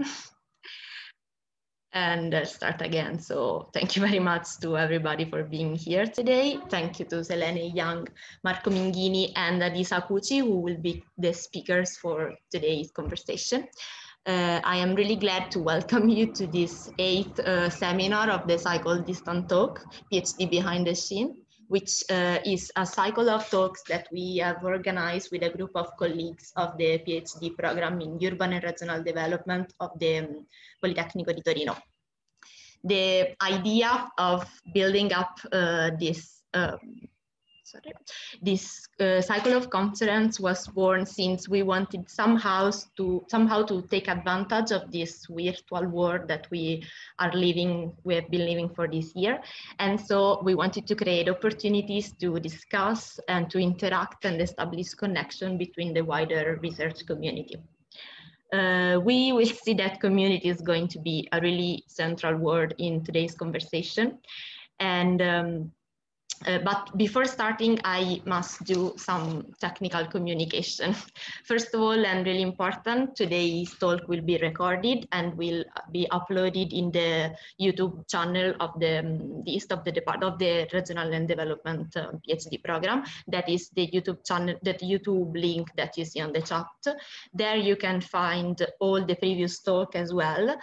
and uh, start again. So thank you very much to everybody for being here today. Thank you to Selene Yang, Marco Minghini, and Anisa Kuci, who will be the speakers for today's conversation. Uh, I am really glad to welcome you to this eighth uh, seminar of the Cycle Distant Talk, PhD Behind the Scene which uh, is a cycle of talks that we have organized with a group of colleagues of the PhD program in Urban and Regional Development of the um, Politecnico di Torino. The idea of building up uh, this um, sorry, this uh, cycle of conference was born since we wanted somehow to somehow to take advantage of this virtual world that we are living, we have been living for this year. And so we wanted to create opportunities to discuss and to interact and establish connection between the wider research community. Uh, we will see that community is going to be a really central word in today's conversation. And um, uh, but before starting, I must do some technical communication. First of all, and really important, today's talk will be recorded and will be uploaded in the YouTube channel of the, um, the East of the Department of the Regional and Development uh, PhD program. That is the YouTube channel, that YouTube link that you see on the chat. There you can find all the previous talk as well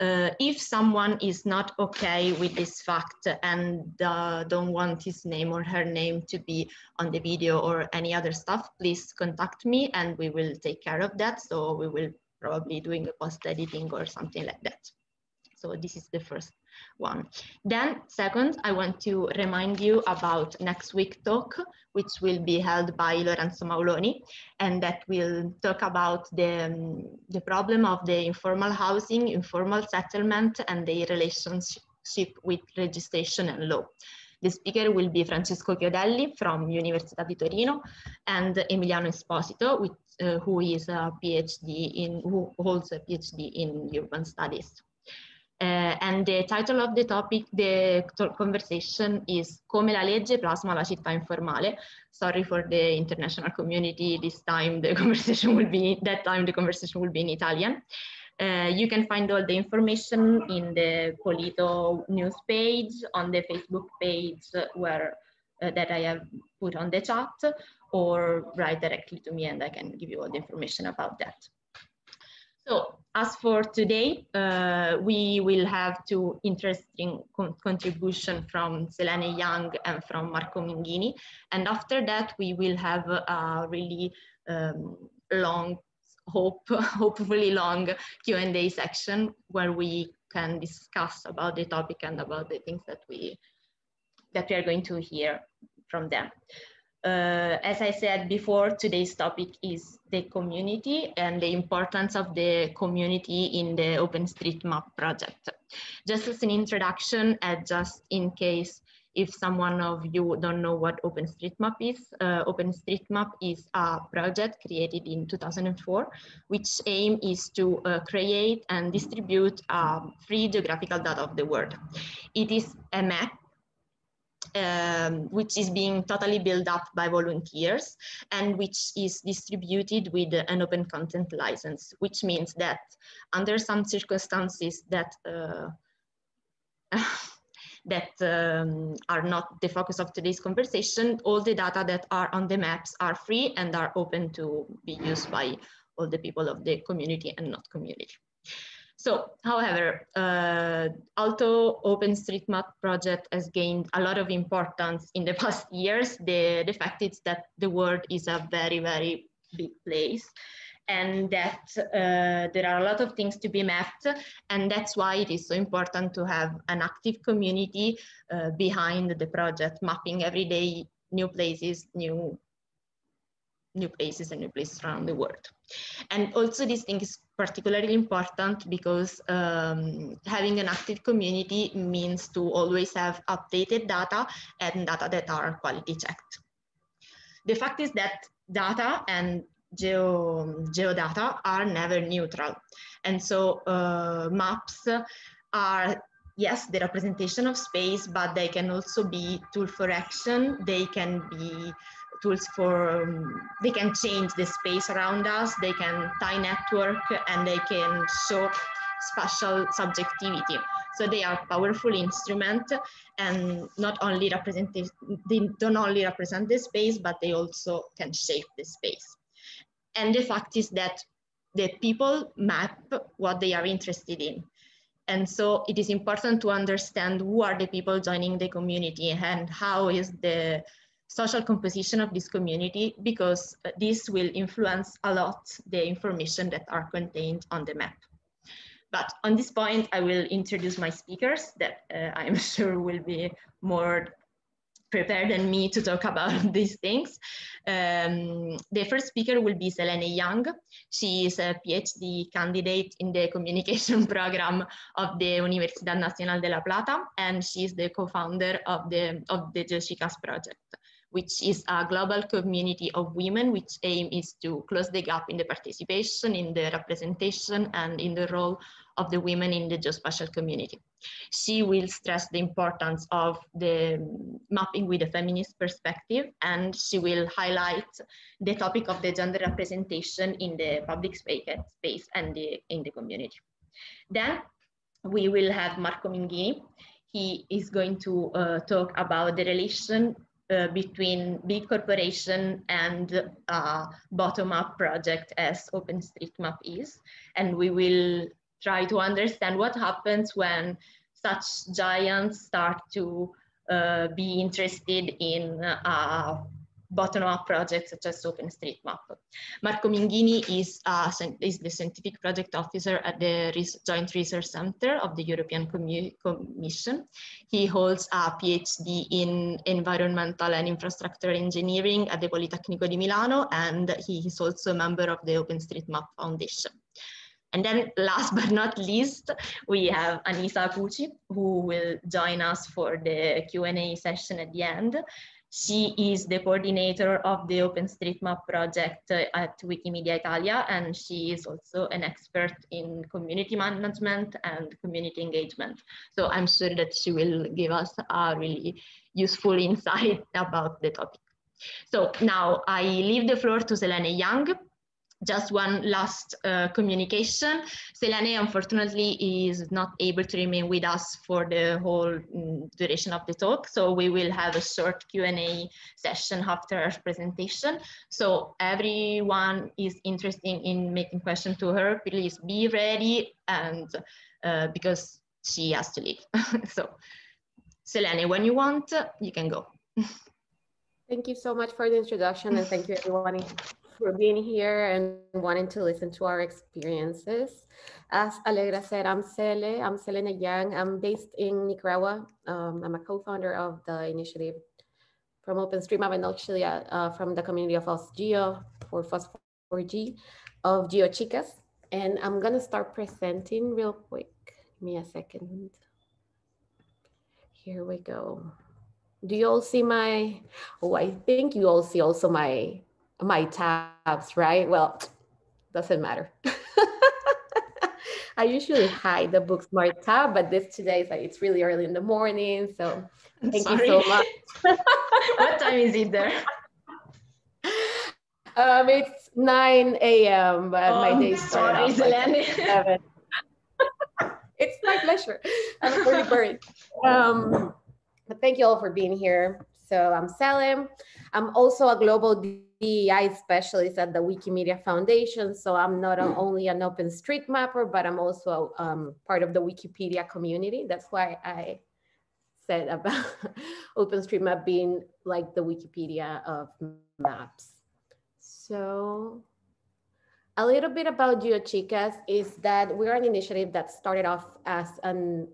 uh, if someone is not okay with this fact and uh, don't want his name or her name to be on the video or any other stuff, please contact me and we will take care of that. So we will probably doing a post editing or something like that. So this is the first one. Then second, I want to remind you about next week talk, which will be held by Lorenzo Mauloni, and that will talk about the, um, the problem of the informal housing, informal settlement, and the relationship with registration and law. The speaker will be Francesco Chiodelli from Università di Torino and Emiliano Esposito, uh, who is a PhD in, who holds a PhD in urban studies. Uh, and the title of the topic, the conversation is Come la legge plasma la città informale. Sorry for the international community. This time the conversation will be, that time the conversation will be in Italian. Uh, you can find all the information in the Polito news page, on the Facebook page where uh, that I have put on the chat, or write directly to me and I can give you all the information about that. So as for today, uh, we will have two interesting con contribution from Selene Yang and from Marco Minghini. And after that, we will have a really um, long, hope, hopefully long Q&A section where we can discuss about the topic and about the things that we, that we are going to hear from them. Uh, as I said before, today's topic is the community and the importance of the community in the OpenStreetMap project. Just as an introduction, and just in case if someone of you don't know what OpenStreetMap is, uh, OpenStreetMap is a project created in 2004, which aim is to uh, create and distribute um, free geographical data of the world. It is a map um, which is being totally built up by volunteers and which is distributed with an open content license, which means that under some circumstances that uh, that um, are not the focus of today's conversation, all the data that are on the maps are free and are open to be used by all the people of the community and not community. So, however, uh, although OpenStreetMap project has gained a lot of importance in the past years, the, the fact is that the world is a very, very big place and that uh, there are a lot of things to be mapped. And that's why it is so important to have an active community uh, behind the project mapping every day new places new new places and new places around the world and also this thing is particularly important because um, having an active community means to always have updated data and data that are quality checked. The fact is that data and geo, geodata are never neutral. And so uh, maps are, yes, the representation of space, but they can also be tool for action. They can be tools for, um, they can change the space around us, they can tie network and they can show spatial subjectivity. So they are powerful instrument and not only represent, they don't only represent the space, but they also can shape the space. And the fact is that the people map what they are interested in. And so it is important to understand who are the people joining the community and how is the social composition of this community because this will influence a lot the information that are contained on the map. But on this point, I will introduce my speakers that uh, I'm sure will be more prepared than me to talk about these things. Um, the first speaker will be Selene Yang. She is a PhD candidate in the communication program of the Universidad Nacional de La Plata, and she is the co-founder of the, of the GeoChicas project which is a global community of women, which aim is to close the gap in the participation, in the representation, and in the role of the women in the geospatial community. She will stress the importance of the mapping with a feminist perspective, and she will highlight the topic of the gender representation in the public space and the, in the community. Then we will have Marco Minghini. He is going to uh, talk about the relation uh, between big corporation and uh, bottom-up project as OpenStreetMap is. And we will try to understand what happens when such giants start to uh, be interested in uh, bottom-up projects such as OpenStreetMap. Marco Minghini is, uh, is the scientific project officer at the Res Joint Research Center of the European Commission. He holds a PhD in environmental and infrastructure engineering at the Politecnico di Milano, and he is also a member of the OpenStreetMap Foundation. And then last but not least, we have Anisa Acucci, who will join us for the Q&A session at the end. She is the coordinator of the OpenStreetMap project uh, at Wikimedia Italia, and she is also an expert in community management and community engagement. So I'm sure that she will give us a really useful insight about the topic. So now I leave the floor to Selene Yang, just one last uh, communication. Selene, unfortunately, is not able to remain with us for the whole um, duration of the talk. So we will have a short Q&A session after her presentation. So everyone is interested in making questions to her, please be ready and uh, because she has to leave. so Selene, when you want, you can go. Thank you so much for the introduction and thank you everyone for being here and wanting to listen to our experiences. As Allegra said, I'm Cele, I'm Selene Yang. I'm based in Nicaragua. Um, I'm a co-founder of the initiative from OpenStreetMap and actually uh, from the community of OSGeo for FOSS4G of GeoChicas. And I'm gonna start presenting real quick. Give me a second. Here we go. Do you all see my, oh, I think you all see also my my tabs, right? Well, doesn't matter. I usually hide the Booksmart tab, but this today is like it's really early in the morning. So thank Sorry. you so much. what time is it there? Um, it's 9 a.m., but oh, my day started sorry, like 7. it's my pleasure. I'm pretty buried. Um, but thank you all for being here. So I'm Salim. I'm also a global DEI specialist at the Wikimedia Foundation. So I'm not only an open street mapper, but I'm also um, part of the Wikipedia community. That's why I said about OpenStreetMap being like the Wikipedia of maps. So a little bit about GeoChicas is that we're an initiative that started off as an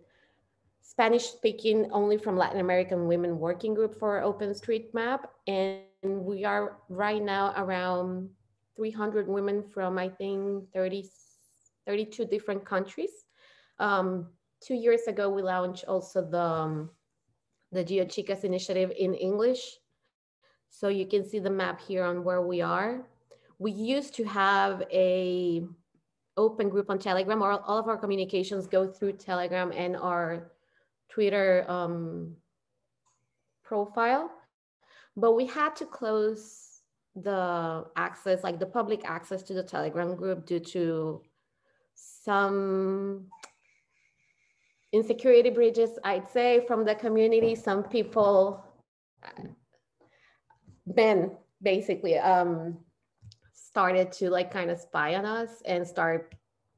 Spanish speaking only from Latin American women working group for OpenStreetMap. And we are right now around 300 women from, I think, 30, 32 different countries. Um, two years ago, we launched also the, um, the GeoChicas initiative in English. So you can see the map here on where we are. We used to have a open group on Telegram, or all of our communications go through Telegram and our Twitter um, profile, but we had to close the access, like the public access to the Telegram group due to some insecurity bridges, I'd say, from the community. Some people, men basically, um, started to like kind of spy on us and start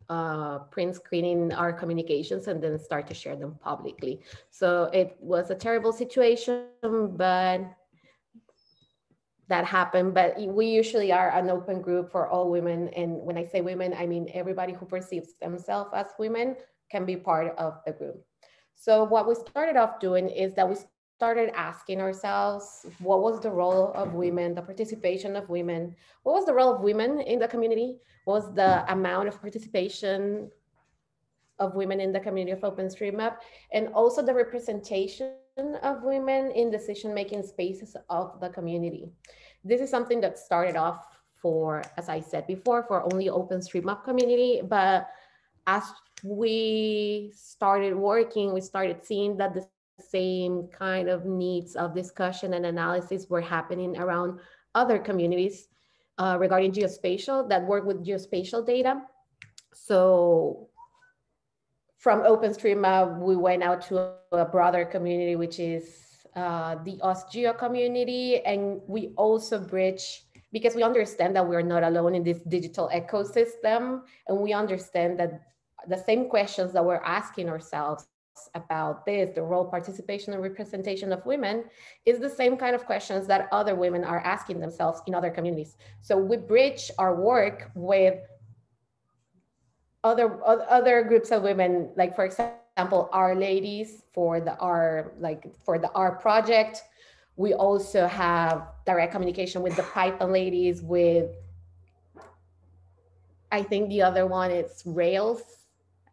uh, print screening our communications and then start to share them publicly. So it was a terrible situation, but that happened. But we usually are an open group for all women. And when I say women, I mean everybody who perceives themselves as women can be part of the group. So what we started off doing is that we started asking ourselves what was the role of women, the participation of women, what was the role of women in the community, what was the amount of participation of women in the community of OpenStreetMap, and also the representation of women in decision-making spaces of the community. This is something that started off for, as I said before, for only OpenStreetMap community, but as we started working, we started seeing that the same kind of needs of discussion and analysis were happening around other communities uh, regarding geospatial that work with geospatial data. So from OpenStreetMap, we went out to a broader community, which is uh, the OSGeo community. And we also bridge, because we understand that we're not alone in this digital ecosystem. And we understand that the same questions that we're asking ourselves about this, the role, participation, and representation of women, is the same kind of questions that other women are asking themselves in other communities. So we bridge our work with other other groups of women, like for example, R-Ladies for the our like for the R project. We also have direct communication with the Python ladies, with I think the other one is Rails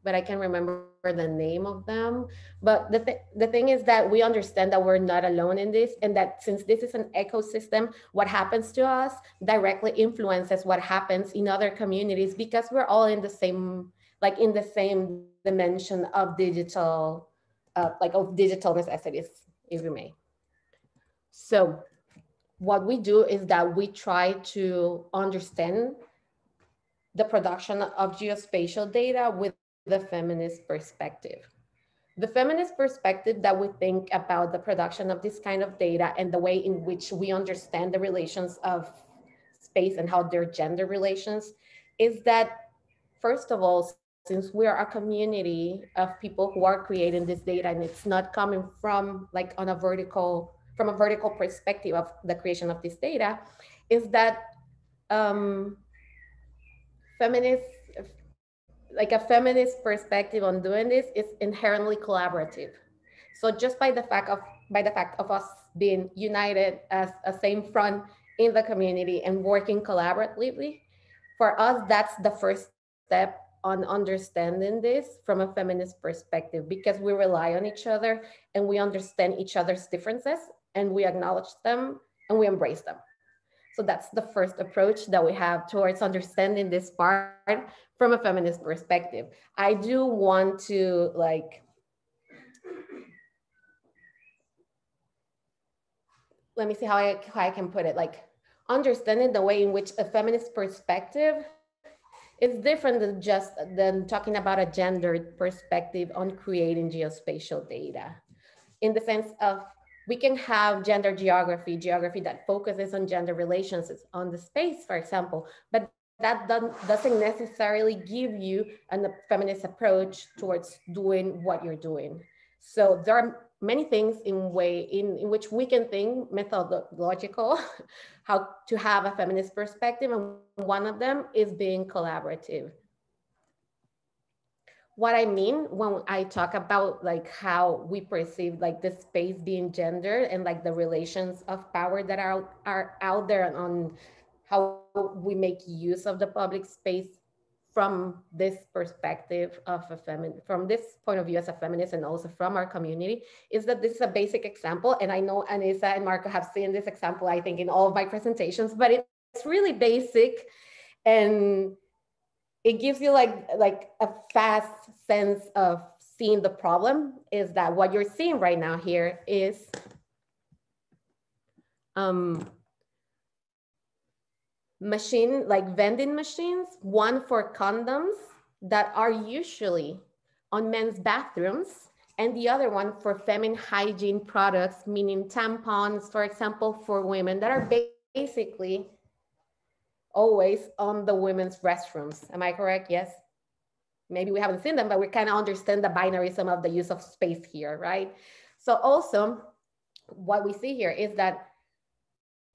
but I can't remember the name of them. But the, th- the thing is that we understand that we're not alone in this, and that since this is an ecosystem, what happens to us directly influences what happens in other communities because we're all in the same, like in the same dimension of digital, uh, like of digital necessities, if you may. So what we do is that we try to understand the production of geospatial data with the feminist perspective. The feminist perspective that we think about the production of this kind of data and the way in which we understand the relations of space and how they're gender relations is that, first of all, since we are a community of people who are creating this data and it's not coming from like on a vertical, from a vertical perspective of the creation of this data, is that um, feminists like a feminist perspective on doing this is inherently collaborative. So just by the fact of by the fact of us being united as a same front in the community and working collaboratively, for us that's the first step on understanding this from a feminist perspective because we rely on each other and we understand each other's differences and we acknowledge them and we embrace them. So that's the first approach that we have towards understanding this part from a feminist perspective. I do want to like, let me see how I, how I can put it, like understanding the way in which a feminist perspective is different than just than talking about a gendered perspective on creating geospatial data in the sense of we can have gender geography, geography that focuses on gender relations on the space, for example, but that doesn't necessarily give you a feminist approach towards doing what you're doing. So there are many things in way in, in which we can think methodological, how to have a feminist perspective. And one of them is being collaborative what I mean when I talk about like how we perceive like the space being gendered and like the relations of power that are are out there and on how we make use of the public space from this perspective of a feminine from this point of view as a feminist and also from our community is that this is a basic example. And i know anissa and marco have seen this example i think in all of my presentations but it's really basic and it gives you like like a fast sense of seeing the problem is that what you're seeing right now here is um, machine like vending machines one for condoms that are usually on men's bathrooms and the other one for feminine hygiene products, meaning tampons, for example, for women that are basically always on the women's restrooms. Am I correct? Yes. Maybe we haven't seen them, but we kind of understand the binarism of the use of space here, right? So also what we see here is that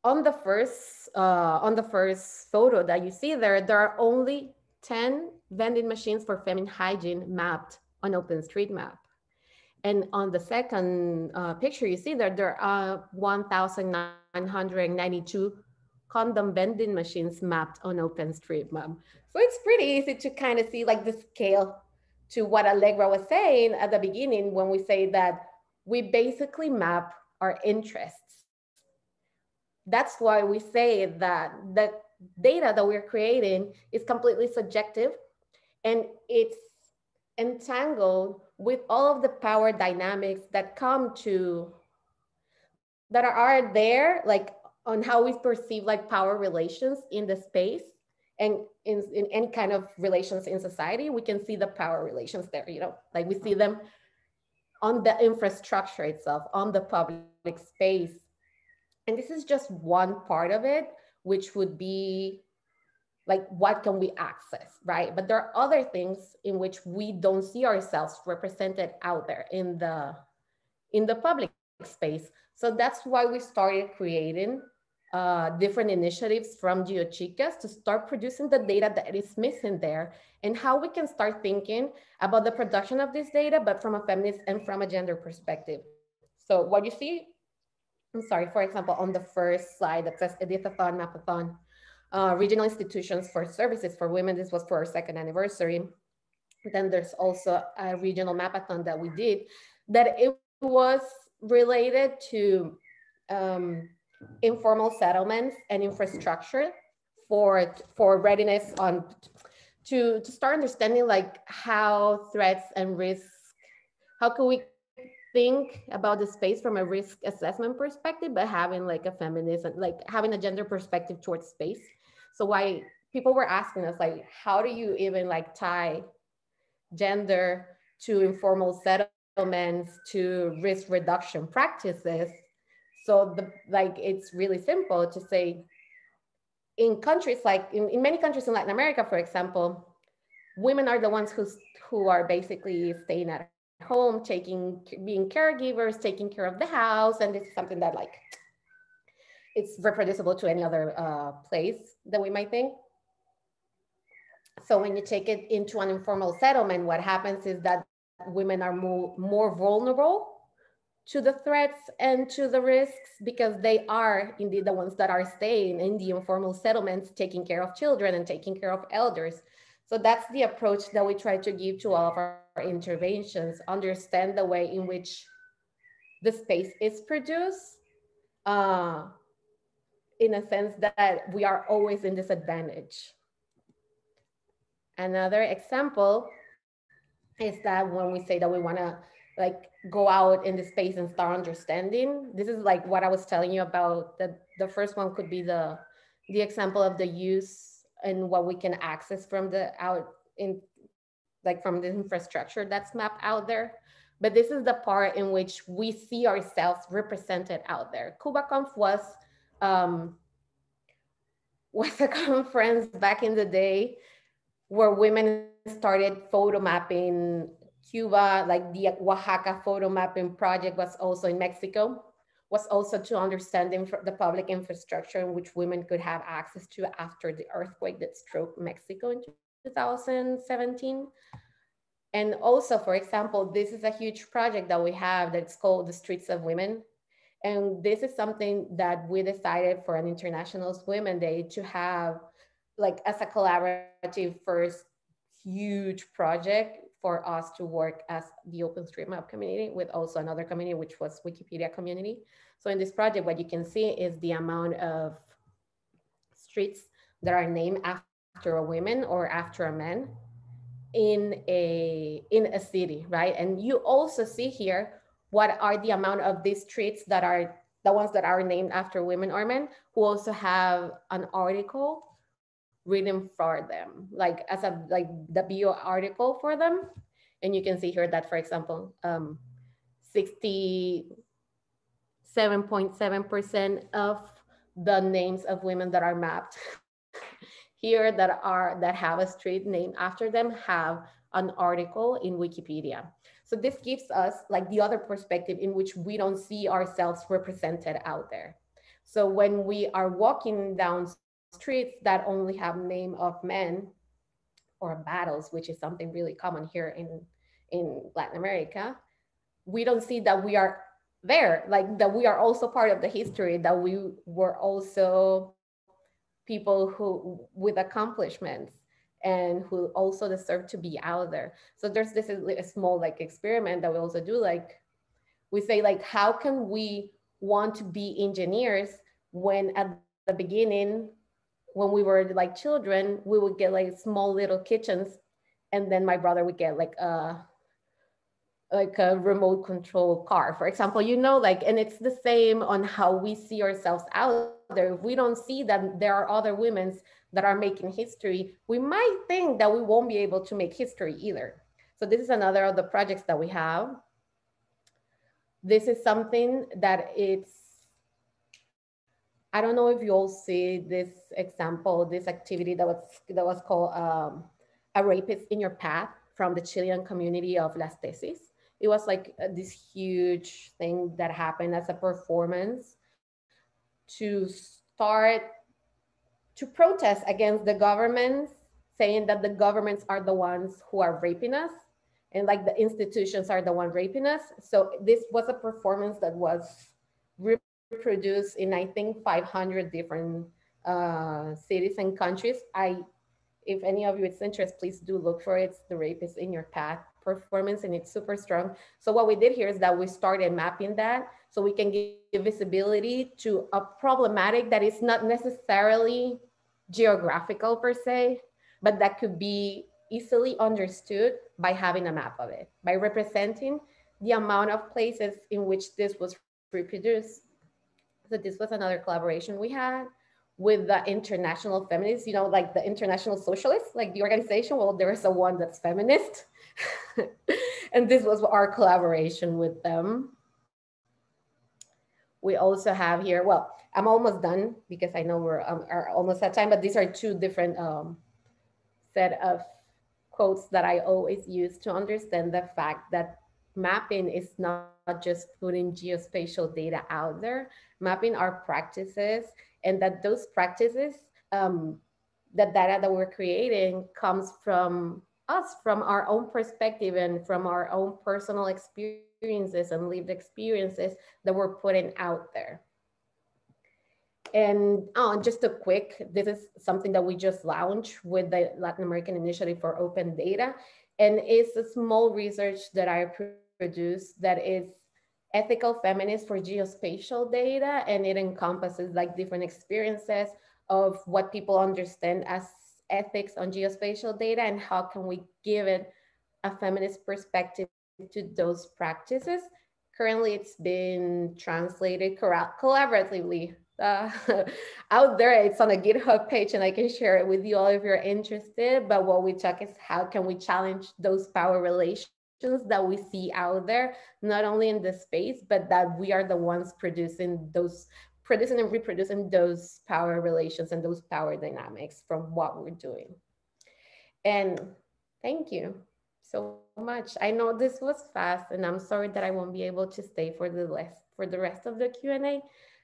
on the first uh, on the first photo that you see there, there are only 10 vending machines for feminine hygiene mapped on OpenStreetMap. And on the second uh, picture you see there, there are 1,992 condom vending machines mapped on OpenStreetMap. So it's pretty easy to kind of see like the scale to what Allegra was saying at the beginning when we say that we basically map our interests. That's why we say that the data that we're creating is completely subjective and it's entangled with all of the power dynamics that come to that are there like on how we perceive like power relations in the space and in, in any kind of relations in society we can see the power relations there you know? Like we see them on the infrastructure itself on the public space. And this is just one part of it which would be like what can we access right? But there are other things in which we don't see ourselves represented out there in the in the public space. So that's why we started creating uh, different initiatives from GeoChicas to start producing the data that is missing there and how we can start thinking about the production of this data, but from a feminist and from a gender perspective. So what you see, I'm sorry, for example, on the first slide that says Editathon, Mapathon, uh, regional institutions for services for women. This was for our second anniversary. Then there's also a regional mapathon that we did that it was related to um, informal settlements and infrastructure for, for readiness on to, to start understanding like how threats and risks, how can we think about the space from a risk assessment perspective, but having like a feminism, like having a gender perspective towards space. So why people were asking us like, how do you even like tie gender to informal settlements to risk reduction practices? So the like it's really simple to say in countries like in, in many countries in Latin America, for example, women are the ones who who are basically staying at home, taking being caregivers, taking care of the house, and is something that like it's reproducible to any other uh, place that we might think. So when you take it into an informal settlement, what happens is that women are more, more vulnerable to the threats and to the risks because they are indeed the ones that are staying in the informal settlements, taking care of children and taking care of elders. So that's the approach that we try to give to all of our interventions, understand the way in which the space is produced, uh, in a sense that we are always in disadvantage. Another example is that when we say that we want to like go out in the space and start understanding, this is like what I was telling you about. The, the first one could be the, the example of the use and what we can access from the out in like from the infrastructure that's mapped out there. But this is the part in which we see ourselves represented out there. CubaConf was um, was a conference back in the day where women started photo mapping Cuba, like the Oaxaca photo mapping project was also in Mexico, was also to understand the public infrastructure in which women could have access to after the earthquake that struck Mexico in 2017. And also, for example, this is a huge project that we have that's called the Streets of Women. And this is something that we decided for an International Women Day to have like as a collaborative first huge project for us to work as the OpenStreetMap community with also another community, which was Wikipedia community. So in this project, what you can see is the amount of streets that are named after a woman or after a man in a in a city, right? And you also see here what are the amount of these streets that are the ones that are named after women or men who also have an article written for them, like as a like the bio article for them. And you can see here that, for example, um, 67.7% of the names of women that are mapped here that are that have a street name after them have an article in Wikipedia. So this gives us like the other perspective in which we don't see ourselves represented out there. So when we are walking down streets that only have name of men or battles, which is something really common here in, in Latin America, we don't see that we are there, like that we are also part of the history, that we were also people who with accomplishments and who also deserve to be out there. So there's this a small like experiment that we also do. Like we say like, how can we want to be engineers when at the beginning, when we were like children, we would get like small little kitchens and then my brother would get like a like a remote control car for example you know like and it's the same on how we see ourselves out there. If we don't see that there are other women that are making history we might think that we won't be able to make history either. So this is another of the projects that we have. This is something that it's i don't know if you all see this example this activity that was that was called um, a rapist in your path from the chilean community of las tesis. It was like uh, this huge thing that happened as a performance to start to protest against the governments saying that the governments are the ones who are raping us and like the institutions are the one raping us. So this was a performance that was reproduced in i think 500 different uh, cities and countries i if any of you it's interest please do look for it The rape is in your path performance and it's super strong. So what we did here is that we started mapping that so we can give visibility to a problematic that is not necessarily geographical per se, but that could be easily understood by having a map of it, by representing the amount of places in which this was reproduced. So this was another collaboration we had with the international feminists, you know, like the international socialists, like the organization. Well, there is a one that's feminist. and this was our collaboration with them. We also have here, well, I'm almost done because I know we're um, are almost at time, but these are two different um, set of quotes that I always use to understand the fact that mapping is not just putting geospatial data out there. Mapping are practices and that those practices, um, the data that we're creating comes from us, from our own perspective and from our own personal experiences and lived experiences that we're putting out there. And oh, just a quick, this is something that we just launched with the Latin American Initiative for Open Data. And it's a small research that I produced that is ethical feminist for geospatial data and it encompasses like different experiences of what people understand as ethics on geospatial data and how can we give it a feminist perspective to those practices. Currently it's been translated collaboratively uh, out there. It's on a github page and i can share it with you all if you're interested. But what we talk is how can we challenge those power relations that we see out there, not only in the space, but that we are the ones producing those, producing and reproducing those power relations and those power dynamics from what we're doing. And thank you so much. I know this was fast and I'm sorry that I won't be able to stay for the rest, for the rest of the Q&A,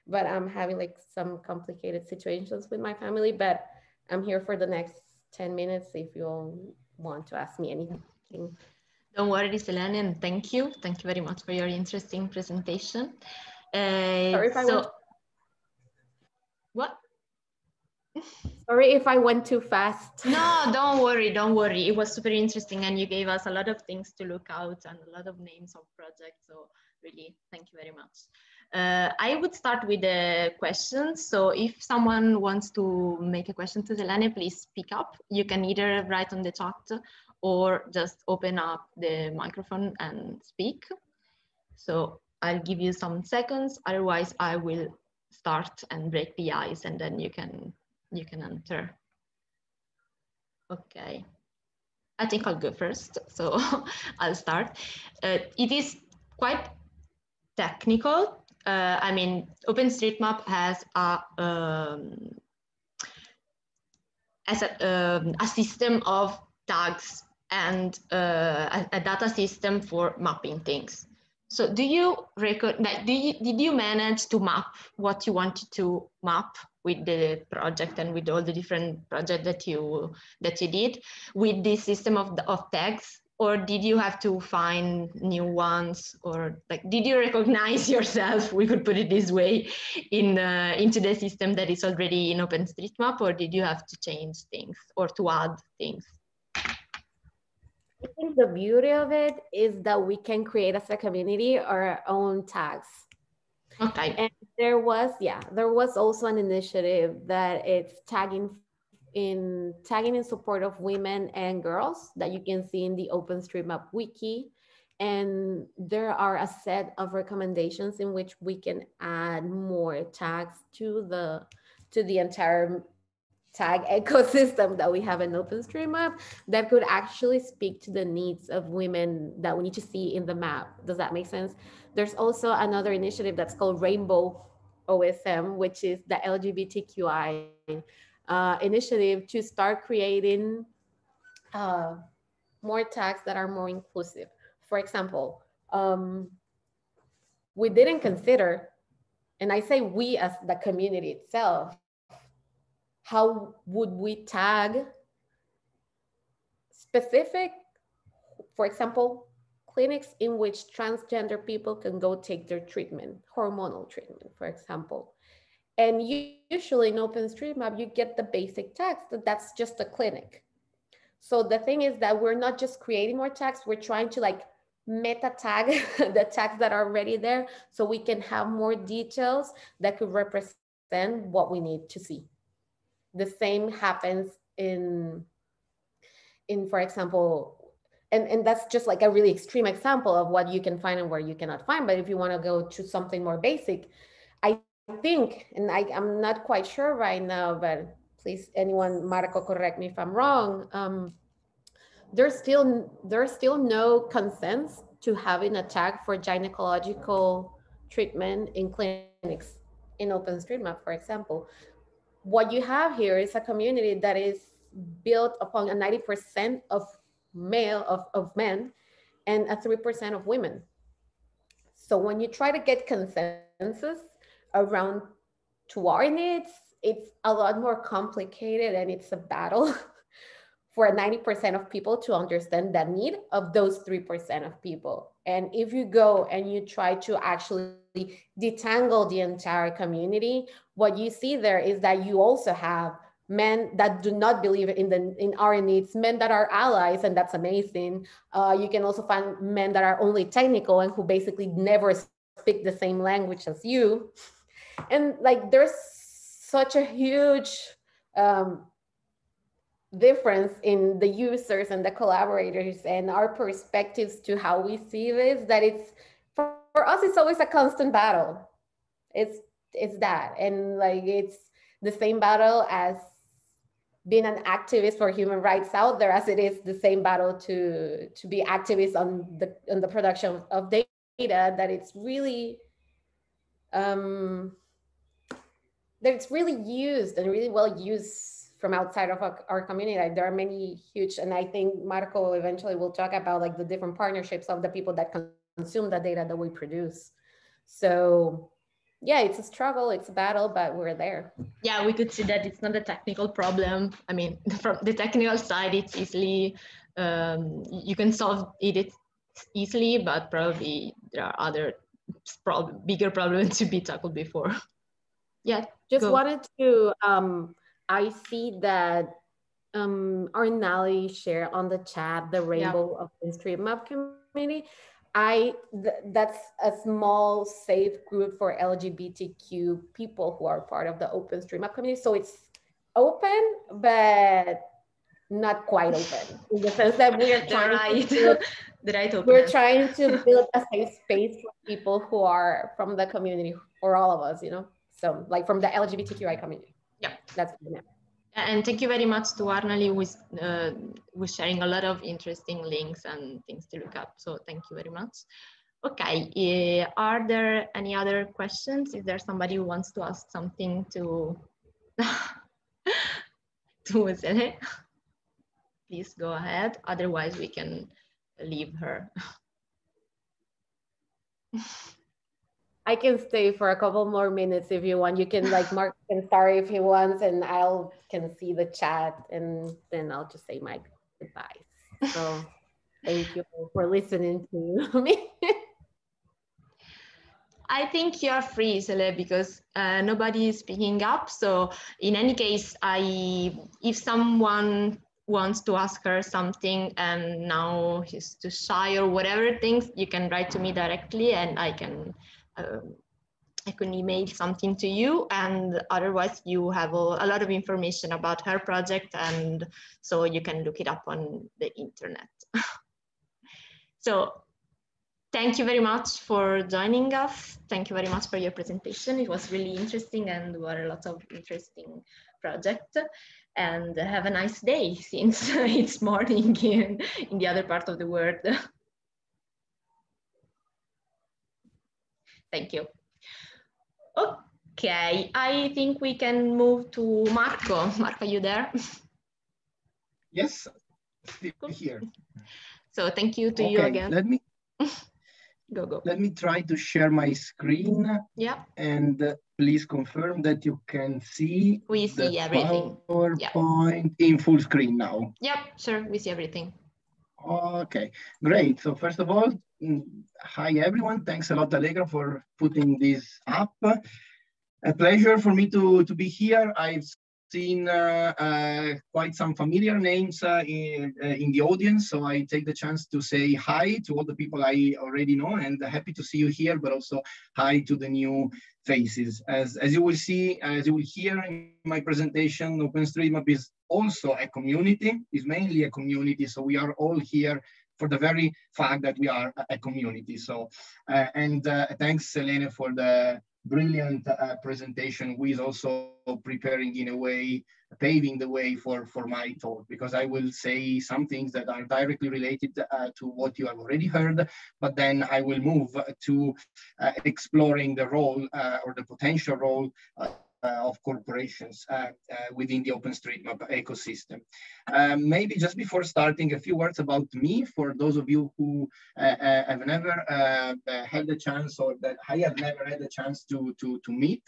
but I'm having like some complicated situations with my family, but I'm here for the next 10 minutes if you all want to ask me anything. Don't worry, Selene, and thank you. Thank you very much for your interesting presentation. Uh, Sorry if I so, went... What? Sorry if I went too fast. No, don't worry, don't worry. It was super interesting and you gave us a lot of things to look out and a lot of names of projects. So really, thank you very much. Uh, I would start with the questions. So if someone wants to make a question to Selene, please speak up. You can either write on the chat or just open up the microphone and speak. So I'll give you some seconds, otherwise I will start and break the ice and then you can, you can enter. Okay. I think I'll go first, so I'll start. Uh, it is quite technical. Uh, I mean, OpenStreetMap has a um, a, um, a system of tags and uh, a, a, data system for mapping things. So do you record? Do you, did you manage to map what you wanted to map with the project and with all the different projects that you that you did with this system of of tags? Or did you have to find new ones, or like did you recognize yourself? We could put it this way, in uh, into the system that is already in OpenStreetMap, or did you have to change things or to add things? I think the beauty of it is that we can create as a community our own tags. Okay. And there was, yeah, there was also an initiative that it's tagging in tagging in support of women and girls that you can see in the OpenStreetMap wiki. And there are a set of recommendations in which we can add more tags to the to the entire tag ecosystem that we have in OpenStreetMap that could actually speak to the needs of women that we need to see in the map. Does that make sense? There's also another initiative that's called Rainbow OSM, which is the LGBTQI uh, initiative to start creating uh, more tags that are more inclusive. For example, um, we didn't consider, and I say we as the community itself, how would we tag specific, for example, clinics in which transgender people can go take their treatment, hormonal treatment, for example. And usually in OpenStreetMap, you get the basic text that that's just a clinic. So the thing is that we're not just creating more text, we're trying to like meta tag the tags that are already there so we can have more details that could represent what we need to see the same happens in in for example and and that's just like a really extreme example of what you can find and where you cannot find but if you want to go to something more basic think and I, i'm not quite sure right now but please anyone marco correct me if i'm wrong um, there's still there's still no consent to having a tag for gynecological treatment in clinics in OpenStreetMap, for example what you have here is a community that is built upon a 90% of male of, of men and a 3% of women. So when you try to get consensus around to our needs, it's a lot more complicated and it's a battle for 90% of people to understand that need of those 3% of people. And if you go and you try to actually detangle the entire community, what you see there is that you also have men that do not believe in the in our needs, men that are allies, and that's amazing. Uh, you can also find men that are only technical and who basically never speak the same language as you. And like there's such a huge um, difference in the users and the collaborators and our perspectives to how we see this that it's for, for us it's always a constant battle. It's it's that. And like it's the same battle as being an activist for human rights out there as it is the same battle to to be activists on the on the production of data that it's really um that it's really used and really well used from outside of our, community. There are many huge, and I think Marco eventually will talk about like the different partnerships of the people that consume the data that we produce. So yeah, it's a struggle, it's a battle, but we're there. Yeah, we could see that it's not a technical problem. I mean, from the technical side, it's easily, um, you can solve it easily, but probably there are other bigger problems to be tackled before. Yeah. Just go. wanted to um, I see that um, Arnali shared on the chat the rainbow of the OpenStreetMap community. I th that's a small safe group for LGBTQ people who are part of the open stream OpenStreetMap community. So it's open, but not quite open in the sense that we are trying right. to the right we're trying to build a safe space for people who are from the community for all of us, you know. So like from the LGBTQI community. Yeah, that's the And thank you very much to Arnali who is uh, sharing a lot of interesting links and things to look up. So thank you very much. Okay, uh, are there any other questions? Is there somebody who wants to ask something to, to Sele? Please go ahead. Otherwise we can leave her. I can stay for a couple more minutes if you want. You can like Mark can start if he wants, and I'll can see the chat, and then I'll just say my goodbyes. So thank you for listening to me. I think you're free, Sele, because uh, nobody is picking up. So in any case, I if someone wants to ask her something and now he's too shy or whatever things, you can write to me directly and I can um, I can email something to you and otherwise you have a, a, lot of information about her project and so you can look it up on the internet. so thank you very much for joining us. Thank you very much for your presentation. It was really interesting and were a lot of interesting projects and have a nice day since it's morning in, in the other part of the world. Thank you. Okay, I think we can move to Marco. Marco, are you there? Yes, cool. here. So thank you to okay, you again. Let me go go. Let me try to share my screen. Yeah. And uh, please confirm that you can see. We see everything. PowerPoint in full screen now. Yep, sure. We see everything. Okay, great. So first of all, hi everyone. Thanks a lot, Allegra, for putting this up. A pleasure for me to, to be here. I've seen uh, uh, quite some familiar names uh, in, uh, in the audience, so I take the chance to say hi to all the people I already know and happy to see you here, but also hi to the new faces. As, as you will see, as you will hear in my presentation, OpenStreetMap is also a community, is mainly a community. So we are all here for the very fact that we are a community. So, uh, and uh, thanks Selene for the brilliant uh, presentation is also preparing in a way, paving the way for, for my talk, because I will say some things that are directly related uh, to what you have already heard, but then I will move to uh, exploring the role uh, or the potential role uh, of corporations uh, within the OpenStreetMap ecosystem. Um, maybe just before starting, a few words about me for those of you who have never had the chance or that I have never had the chance to, to, to meet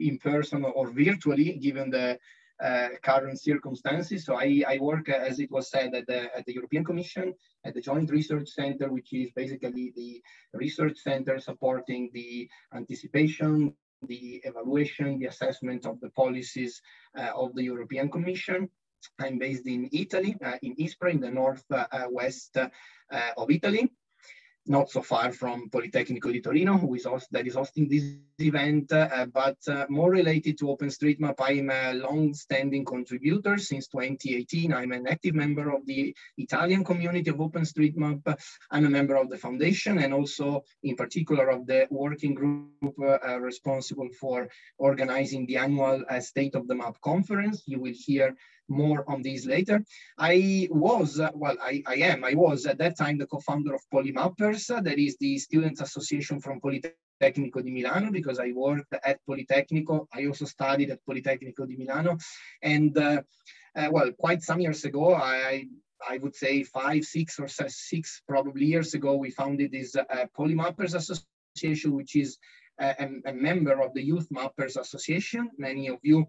in person or virtually, given the uh, current circumstances. So I, I work, uh, as it was said, at the, at the European Commission, at the Joint Research Center, which is basically the research center supporting the anticipation, the evaluation, the assessment of the policies uh, of the European Commission. I'm based in Italy, uh, in Ispra, in the northwest uh, of Italy not so far from Politecnico di Torino, who is host, that is hosting this event, uh, but uh, more related to OpenStreetMap, I'm a long-standing contributor since 2018. I'm an active member of the Italian community of OpenStreetMap. I'm a member of the foundation and also in particular of the working group uh, responsible for organizing the annual uh, State of the Map conference. You will hear more on these later. I was, uh, well, I, I am, I was at that time the co-founder of PoliMappers, uh, that is the Students Association from Politecnico di Milano, because I worked at Politecnico. I also studied at Politecnico di Milano. And uh, uh well, quite some years ago, I, I would say five, six or six probably years ago, we founded this uh, PoliMappers Association, which is uh, a, a, member of the Youth Mappers Association. Many of you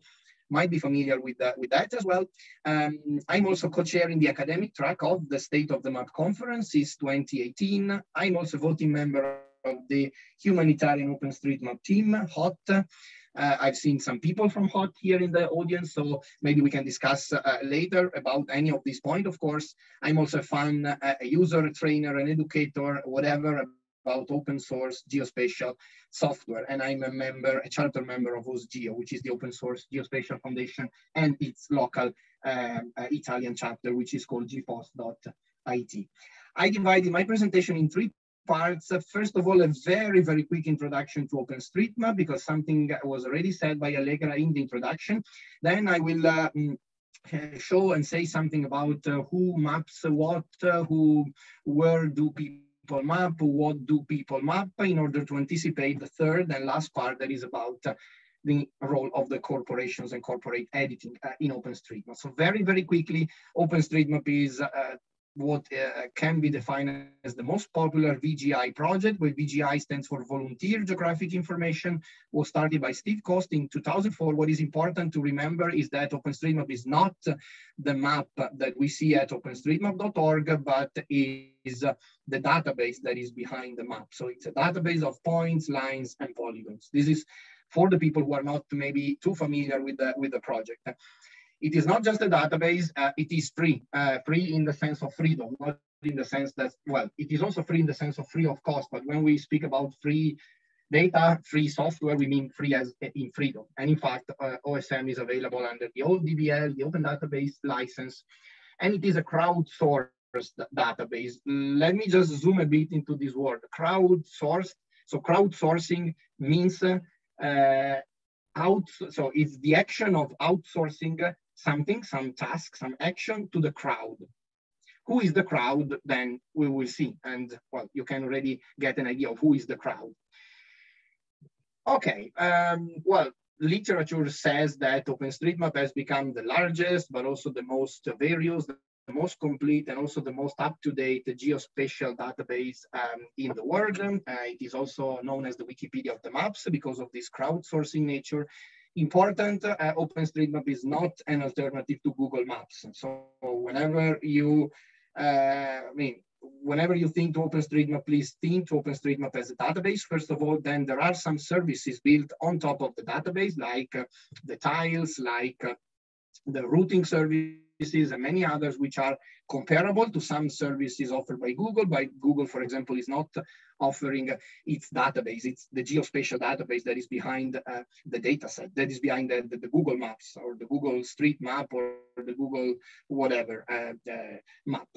might be familiar with that, with that as well. Um, I'm also co-chairing the academic track of the State of the Map Conference since 2018. I'm also voting member of the Humanitarian OpenStreetMap team, HOT. Uh, I've seen some people from HOT here in the audience, so maybe we can discuss uh, later about any of these points, of course. I'm also a fan, uh, a user, a trainer, an educator, whatever, about open source geospatial software. And I'm a member, a charter member of OSGeo, which is the open source geospatial foundation and its local um, uh, Italian chapter, which is called gfoss.it. I divided my presentation in three parts. First of all, a very, very quick introduction to OpenStreetMap because something was already said by Allegra in the introduction. Then I will uh, mm, show and say something about uh, who maps what, uh, who, where do people map, what do people map in order to anticipate the third and last part that is about uh, the role of the corporations and corporate editing uh, in OpenStreetMap. So very, very quickly, OpenStreetMap is uh, what uh, can be defined as the most popular VGI project, where VGI stands for Volunteer Geographic Information, was started by Steve Coast in 2004. What is important to remember is that OpenStreetMap is not the map that we see at openstreetmap.org, but is the database that is behind the map. So it's a database of points, lines, and polygons. This is for the people who are not maybe too familiar with the, with the project. It is not just a database, uh, it is free, uh, free in the sense of freedom, not in the sense that, well, it is also free in the sense of free of cost, but when we speak about free data, free software, we mean free as in freedom. And in fact, uh, OSM is available under the ODBL, the Open Database license, and it is a crowdsourced database. Let me just zoom a bit into this word, crowdsourced. So crowdsourcing means uh, out, so it's the action of outsourcing something, some task, some action to the crowd. Who is the crowd? Then we will see. And well, you can already get an idea of who is the crowd. Okay, um, well, literature says that OpenStreetMap has become the largest, but also the most various, the most complete and also the most up-to-date geospatial database um, in the world. Uh, it is also known as the Wikipedia of the maps because of this crowdsourcing nature. Important, uh, OpenStreetMap is not an alternative to Google Maps. So whenever you, uh, I mean, whenever you think to OpenStreetMap, please think to OpenStreetMap as a database. First of all, then there are some services built on top of the database, like uh, the tiles, like uh, the routing service services and many others which are comparable to some services offered by Google. By Google, for example, is not offering its database. It's the geospatial database that is behind uh, the data set, that is behind the, the, the, Google Maps or the Google Street Map or the Google whatever uh, map.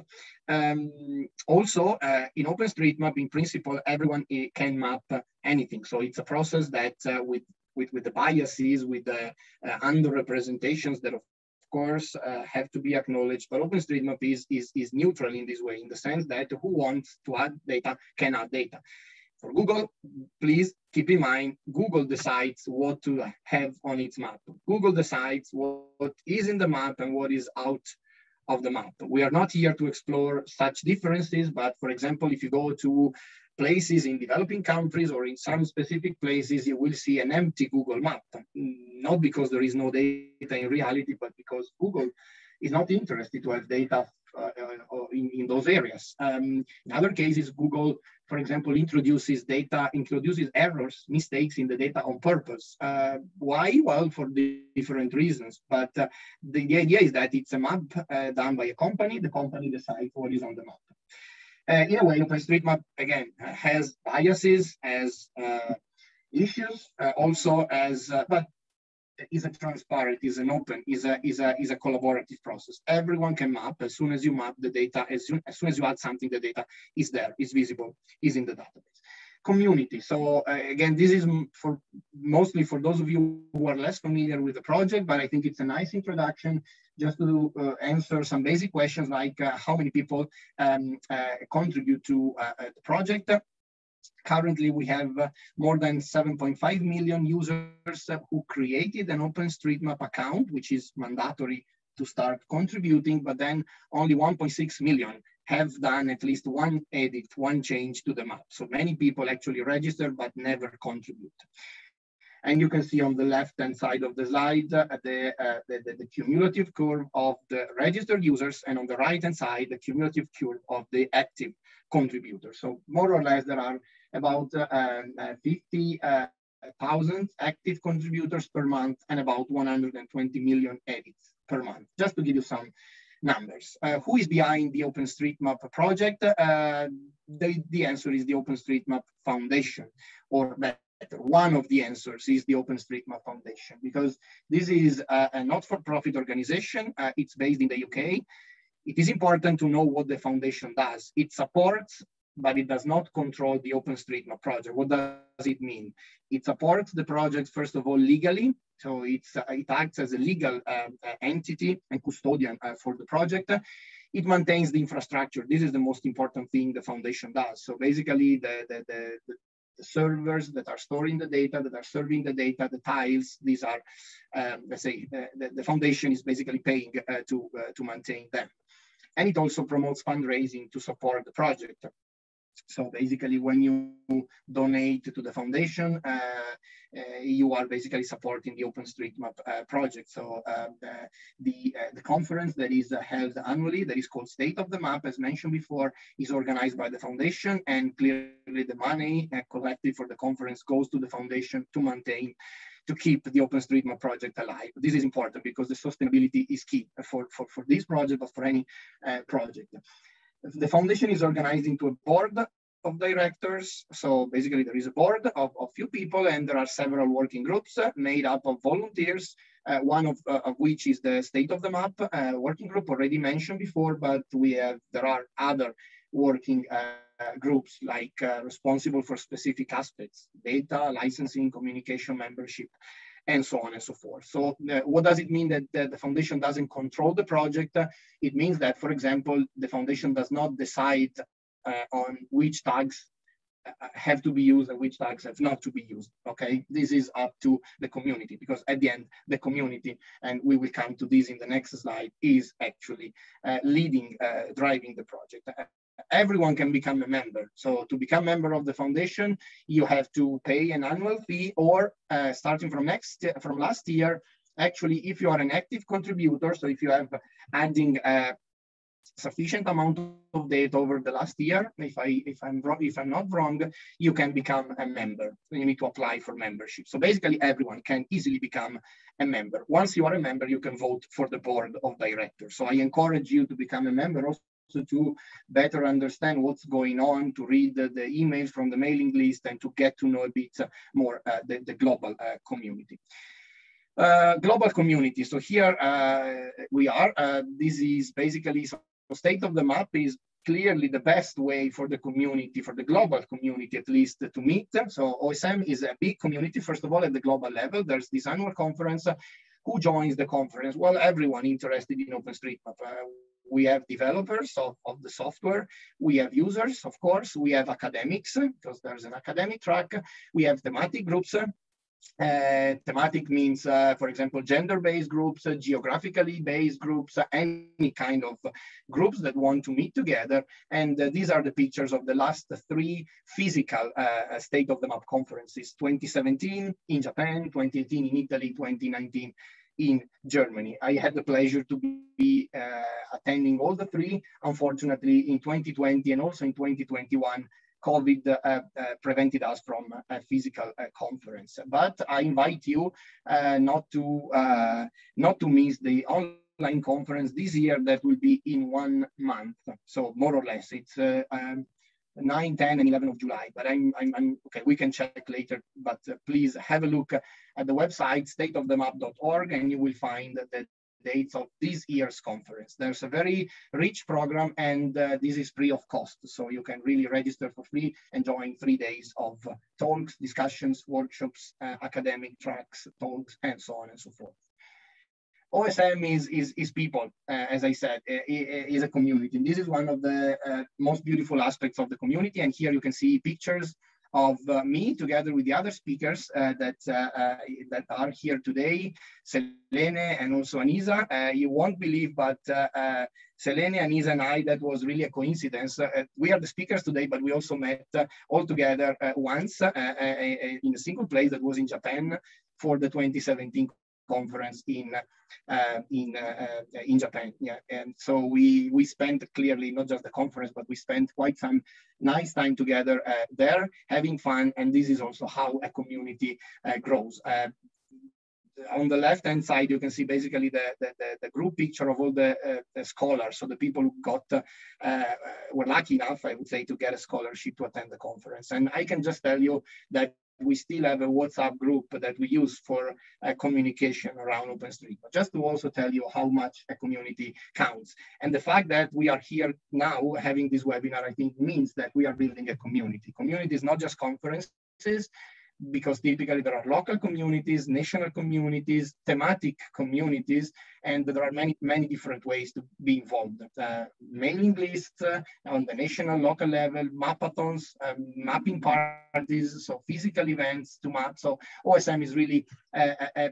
Um, also, uh, in OpenStreetMap, in principle, everyone eh, can map anything. So it's a process that uh, with with, with the biases, with the uh, underrepresentations that of course, uh, have to be acknowledged, but OpenStreetMap is, is, is neutral in this way, in the sense that who wants to add data can add data. For Google, please keep in mind, Google decides what to have on its map. Google decides what is in the map and what is out of the map. We are not here to explore such differences, but for example, if you go to places in developing countries or in some specific places, you will see an empty Google map. Not because there is no data in reality, but because Google is not interested to have data uh, uh, in, in those areas. Um, in other cases, Google, for example, introduces data, introduces errors, mistakes in the data on purpose. Uh, why? Well, for different reasons. But uh, the, the, idea is that it's a map uh, done by a company. The company decides what is on the map. Uh, in a way, OpenStreetMap, again, has biases, has uh, issues, uh, also as, uh, but is a transparent, is an open, is a, is, a, is a collaborative process. Everyone can map as soon as you map the data, as soon, as soon as you add something, the data is there, is visible, is in the database community. So uh, again, this is for mostly for those of you who are less familiar with the project, but I think it's a nice introduction just to uh, answer some basic questions like uh, how many people um, uh, contribute to uh, uh, the project. Currently, we have more than 7.5 million users who created an OpenStreetMap account, which is mandatory to start contributing, but then only 1.6 million have done at least one edit, one change to the map. So many people actually register but never contribute. And you can see on the left-hand side of the slide uh, the, uh, the, the, the, cumulative curve of the registered users, and on the right-hand side, the cumulative curve of the active contributors. So more or less, there are about uh, um, uh 50,000 active contributors per month and about 120 million edits per month, just to give you some numbers. Uh, who is behind the OpenStreetMap project? Uh, the, the answer is the OpenStreetMap Foundation, or one of the answers is the OpenStreetMap Foundation, because this is a, a not-for-profit organization. Uh, it's based in the UK. It is important to know what the foundation does. It supports but it does not control the OpenStreetMap project. What does it mean? It supports the project, first of all, legally. So it's, uh, it acts as a legal uh, entity and custodian uh, for the project. It maintains the infrastructure. This is the most important thing the foundation does. So basically the, the, the, the servers that are storing the data, that are serving the data, the tiles, these are, um, let's say, the, the, foundation is basically paying uh, to, uh, to maintain them. And it also promotes fundraising to support the project. So basically, when you donate to the foundation, uh, uh, you are basically supporting the OpenStreetMap uh, project. So uh, the, the conference that is held annually, that is called State of the Map, as mentioned before, is organized by the foundation and clearly the money collected for the conference goes to the foundation to maintain to keep the OpenStreetMap project alive. This is important because the sustainability is key for, for, for this project, but for any uh, project. The foundation is organized into a board of directors. So basically there is a board of, a few people and there are several working groups uh, made up of volunteers, uh, one of, uh, of which is the state of the map uh, working group already mentioned before, but we have, there are other working uh, groups like uh, responsible for specific aspects, data, licensing, communication, membership, and so on and so forth. So uh, what does it mean that, that, the foundation doesn't control the project? it means that, for example, the foundation does not decide uh, on which tags uh, have to be used and which tags have not to be used. Okay, this is up to the community because at the end, the community, and we will come to this in the next slide, is actually uh, leading, uh, driving the project. Uh, everyone can become a member. So to become a member of the foundation, you have to pay an annual fee, or uh, starting from next from last year, actually, if you are an active contributor, so if you have adding sufficient amount of data over the last year, if I if I'm wrong, if I'm not wrong, you can become a member. You need to apply for membership. So basically, everyone can easily become a member. Once you are a member, you can vote for the board of directors. So I encourage you to become a member also to better understand what's going on, to read the, the emails from the mailing list, and to get to know a bit more uh, the, the global uh, community. Uh, global community. So here we are. This is basically state of the map is clearly the best way for the community, for the global community at least, to meet. So OSM is a big community, first of all, at the global level. There's this annual conference. Who joins the conference? Well, everyone interested in OpenStreetMap. Uh, we have developers of, of the software. We have users, of course. We have academics, because there's an academic track. We have thematic groups. Uh, thematic means, uh, for example, gender-based groups, uh, geographically based groups, uh, any kind of groups that want to meet together. And uh, these are the pictures of the last three physical uh, State of the Map conferences, 2017 in Japan, 2018 in Italy, 2019 in Germany. I had the pleasure to be attending all the three. Unfortunately, in 2020 and also in 2021, COVID uh, uh, prevented us from a physical uh, conference. But I invite you not to not to miss the online conference this year that will be in one month. So more or less, it's um, 9, 10, and 11 of July. But I'm, I'm, I'm, okay, we can check later. But uh, please have a look at the website stateofthemap.org and you will find the dates of this year's conference. There's a very rich program and uh, this is free of cost. So you can really register for free and join three days of uh, talks, discussions, workshops, uh, academic tracks, talks, and so on and so forth. OSM is, is, is people, uh, as I said, is a community. And this is one of the uh, most beautiful aspects of the community. And here you can see pictures of uh, me together with the other speakers uh, that uh, uh that are here today, Selene and also Anisa. Uh, you won't believe, but uh, Selene, Anisa, and I, that was really a coincidence. we are the speakers today, but we also met all together once in a single place that was in Japan for the 2017 conference in uh, in uh, uh, in Japan. Yeah, and so we we spent clearly not just the conference, but we spent quite some nice time together there, having fun. And this is also how a community grows on the left hand side, you can see basically the, the, the, group picture of all the, uh, the, scholars. So the people who got, uh, were lucky enough, I would say, to get a scholarship to attend the conference. And I can just tell you that we still have a WhatsApp group that we use for uh, communication around OpenStreetMap, just to also tell you how much a community counts. And the fact that we are here now having this webinar, I think means that we are building a community. Community is not just conferences, because typically there are local communities, national communities, thematic communities, and there are many, many different ways to be involved. Uh, mailing lists uh, on the national, local level, mapathons, um, mapping parties, so physical events to map. So OSM is really a, a,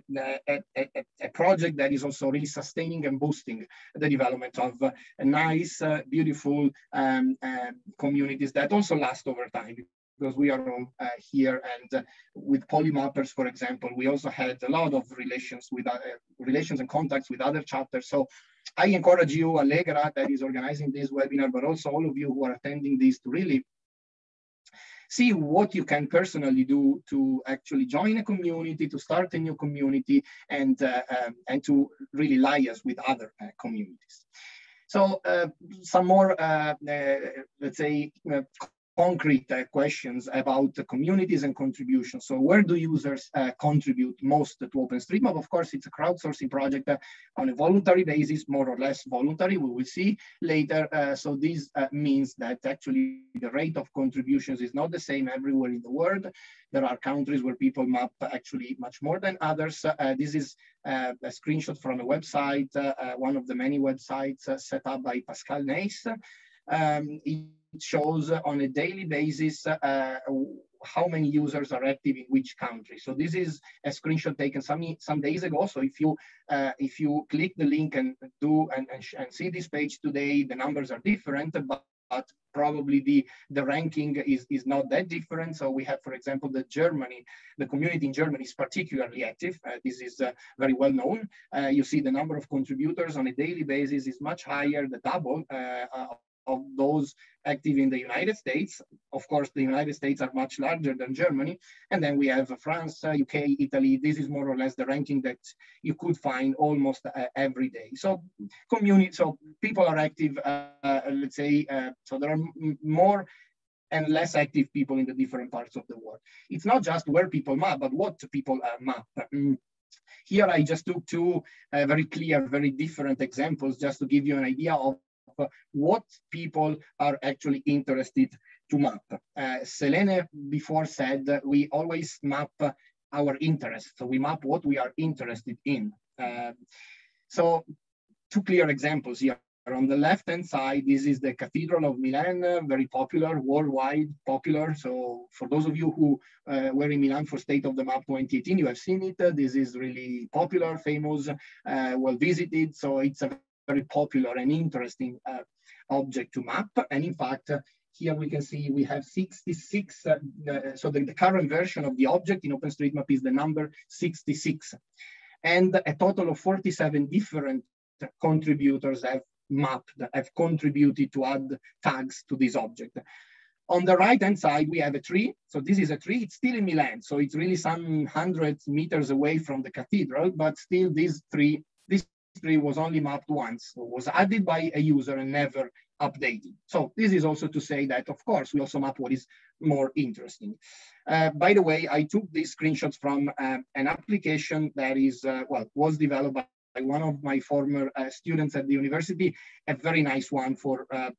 a, a project that is also really sustaining and boosting the development of uh, nice, uh, beautiful um, uh, communities that also last over time because we are all uh, here and uh, with PoliMappers, for example, we also had a lot of relations with uh, relations and contacts with other chapters. So I encourage you, Allegra, that is organizing this webinar, but also all of you who are attending this to really see what you can personally do to actually join a community, to start a new community, and, uh, um, and to really liaise with other uh, communities. So uh, some more, uh, uh, let's say, uh, concrete uh, questions about the communities and contributions. So where do users uh, contribute most to OpenStreetMap? Of course, it's a crowdsourcing project uh, on a voluntary basis, more or less voluntary, we will see later. So this means that actually the rate of contributions is not the same everywhere in the world. There are countries where people map actually much more than others. This is a screenshot from a website, one of the many websites set up by Pascal Neis. Um, it shows on a daily basis uh, how many users are active in which country. So this is a screenshot taken some some days ago. So if you uh, if you click the link and do and, and, and, see this page today, the numbers are different, but, but probably the the ranking is is not that different. So we have, for example, the Germany, the community in Germany is particularly active. Uh, this is uh, very well known. Uh, you see the number of contributors on a daily basis is much higher, the double uh, of those active in the United States. Of course, the United States are much larger than Germany. And then we have France, UK, uh, Italy. This is more or less the ranking that you could find almost uh, every day. So community, so people are active, uh, let's say, uh, so there are more and less active people in the different parts of the world. It's not just where people map, but what people uh, map. Mm. Here I just took two uh, very clear, very different examples just to give you an idea of what people are actually interested to map. Uh, Selene before said we always map our interests. So we map what we are interested in. Uh, so two clear examples here. On the left-hand side, this is the Cathedral of Milan, uh, very popular, worldwide popular. So for those of you who uh, were in Milan for State of the Map 2018, you have seen it. this is really popular, famous, uh, well visited. So it's a very popular and interesting uh, object to map. And in fact, uh, here we can see we have 66, uh, so the, the, current version of the object in OpenStreetMap is the number 66. And a total of 47 different contributors have mapped, have contributed to add tags to this object. On the right-hand side, we have a tree. So this is a tree, it's still in Milan. So it's really some hundred meters away from the cathedral, but still this tree, this history was only mapped once, was added by a user and never updated. So this is also to say that, of course, we also map what is more interesting. Uh, by the way, I took these screenshots from uh, an application that is, uh, well, was developed by one of my former uh, students at the university, a very nice one for uh,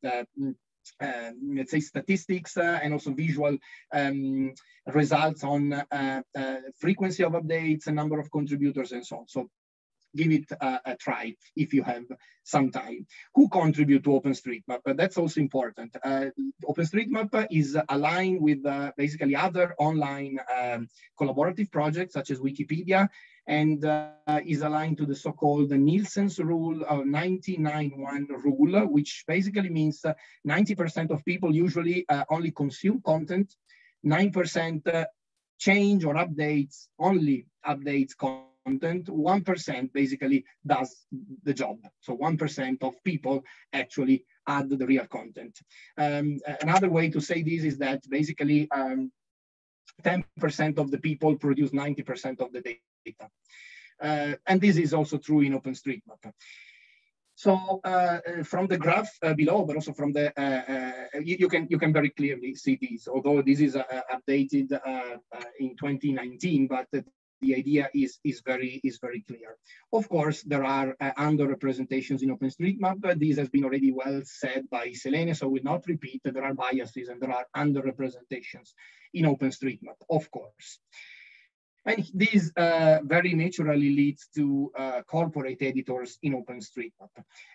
uh, let's say statistics uh, and also visual um, results on uh, frequency of updates, a number of contributors and so on. So give it a, a, try if you have some time. Who contribute to OpenStreetMap? That's also important. Uh, OpenStreetMap is aligned with uh, basically other online um, collaborative projects such as Wikipedia and uh, is aligned to the so-called Nielsen's rule, uh, 99.1 rule, which basically means 90% uh, of people usually uh, only consume content, 9% uh, change or updates, only updates content content, 1% basically does the job. So 1% of people actually add the real content. Um, another way to say this is that basically 10% um, of the people produce 90% of the data. Uh, and this is also true in OpenStreetMap. So uh, from the graph uh, below, but also from the, uh, you, you, can you can very clearly see these, although this is updated in 2019, but the idea is, is, very, is very clear. Of course, there are uh, underrepresentations in OpenStreetMap. But this has been already well said by Selene, so I will not repeat that there are biases and there are underrepresentations in OpenStreetMap, of course. And this uh, very naturally leads to uh, corporate editors in OpenStreetMap.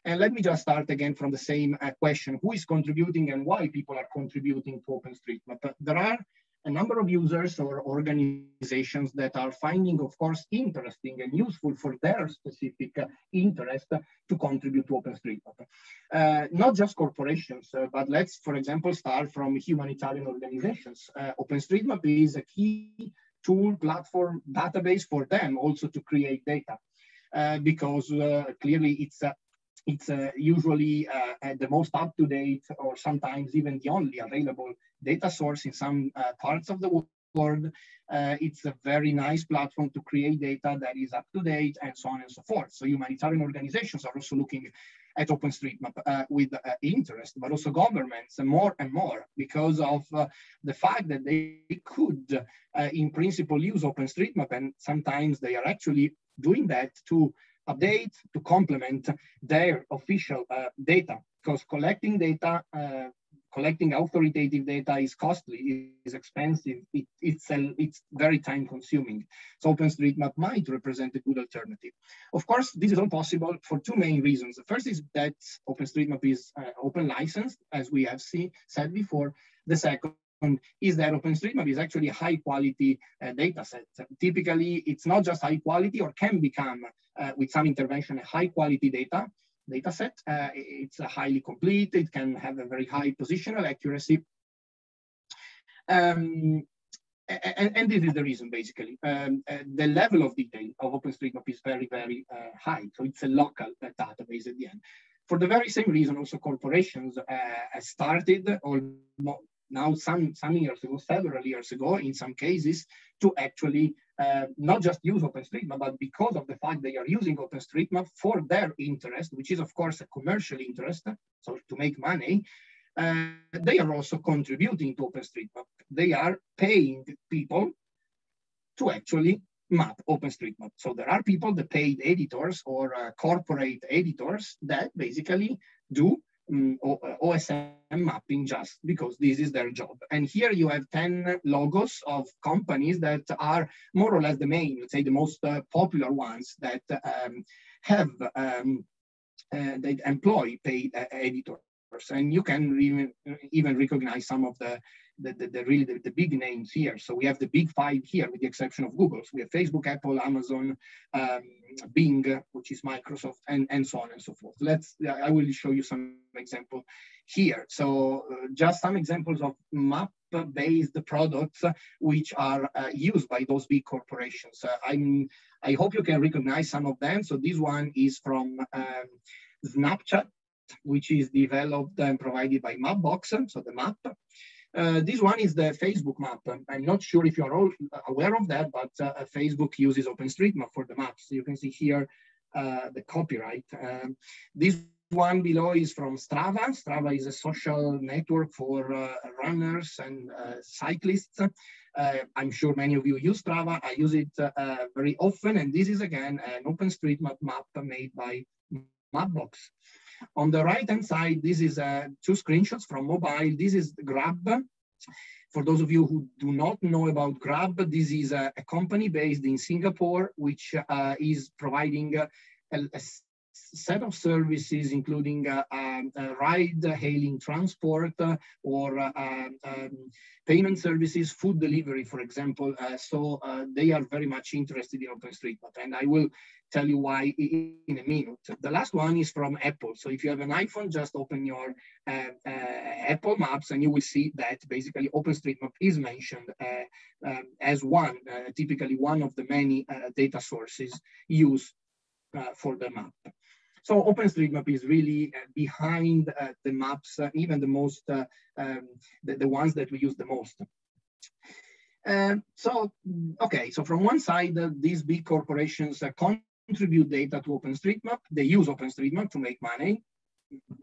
And let me just start again from the same uh, question, who is contributing and why people are contributing to OpenStreetMap? There are a number of users or organizations that are finding, of course, interesting and useful for their specific uh, interest to contribute to OpenStreetMap. Uh, not just corporations, uh, but let's, for example, start from humanitarian organizations. Uh, OpenStreetMap is a key tool, platform, database for them also to create data. Uh, because clearly it's uh, it's uh, usually uh, the most up-to-date or sometimes even the only available data source in some uh, parts of the world. it's a very nice platform to create data that is up-to-date and so on and so forth. So humanitarian organizations are also looking at OpenStreetMap uh, with uh, interest, but also governments and more and more because of uh, the fact that they could, uh, in principle, use OpenStreetMap, and sometimes they are actually doing that to update, to complement their official uh, data, because collecting data uh, collecting authoritative data is costly, is expensive, it, it's, a, it's very time consuming. So OpenStreetMap might represent a good alternative. Of course, this is all possible for two main reasons. The first is that OpenStreetMap is uh, open licensed, as we have see, said before. The second is that OpenStreetMap is actually a high quality uh, data set. Typically, it's not just high quality or can become, uh, with some intervention, a high quality data, data set. Uh, it's highly complete. It can have a very high positional accuracy. Um, and, and, this is the reason, basically. Um, uh, the level of detail of OpenStreetMap is very, very uh, high. So it's a local uh, database at the end. For the very same reason, also corporations uh, started, or now some, some years ago, several years ago, in some cases, to actually uh, not just use OpenStreetMap, but because of the fact they are using OpenStreetMap for their interest, which is of course a commercial interest, so to make money, uh, they are also contributing to OpenStreetMap. They are paying people to actually map OpenStreetMap. So there are people, the paid editors or uh, corporate editors that basically do um, OSM mapping just because this is their job. And here you have 10 logos of companies that are more or less the main, let's say the most uh, popular ones that um, have, um, uh, they employ paid uh, editors. And you can even, even recognize some of the the, the, the really the, the, big names here. So we have the big five here, with the exception of Google. So we have Facebook, Apple, Amazon, um, Bing, which is Microsoft, and, and so on and so forth. Let's, I will show you some example here. So uh, just some examples of map-based products which are uh, used by those big corporations. Uh, I'm, I hope you can recognize some of them. So this one is from um, Snapchat, which is developed and provided by Mapbox, so the map. Uh, this one is the Facebook map. I'm not sure if you're all aware of that, but uh, Facebook uses OpenStreetMap for the maps. You can see here uh, the copyright. Um, this one below is from Strava. Strava is a social network for uh, runners and uh, cyclists. I'm sure many of you use Strava. I use it very often. And this is again an OpenStreetMap map made by Mapbox. On the right-hand side, this is uh, two screenshots from mobile. This is Grab. For those of you who do not know about Grab, this is a, a company based in Singapore, which uh, is providing a, a, set of services, including uh, um, uh, ride hailing transport uh, or uh, um, um, payment services, food delivery, for example. Uh, so uh, they are very much interested in OpenStreetMap. And I will tell you why in a minute. The last one is from Apple. So if you have an iPhone, just open your Apple Maps and you will see that basically OpenStreetMap is mentioned um, as one, typically one of the many data sources used uh, for the map. So OpenStreetMap is really uh, behind uh, the maps, uh, even the most, uh, um, the, the, ones that we use the most. Uh, so, okay, so from one side, uh, these big corporations contribute data to OpenStreetMap. They use OpenStreetMap to make money.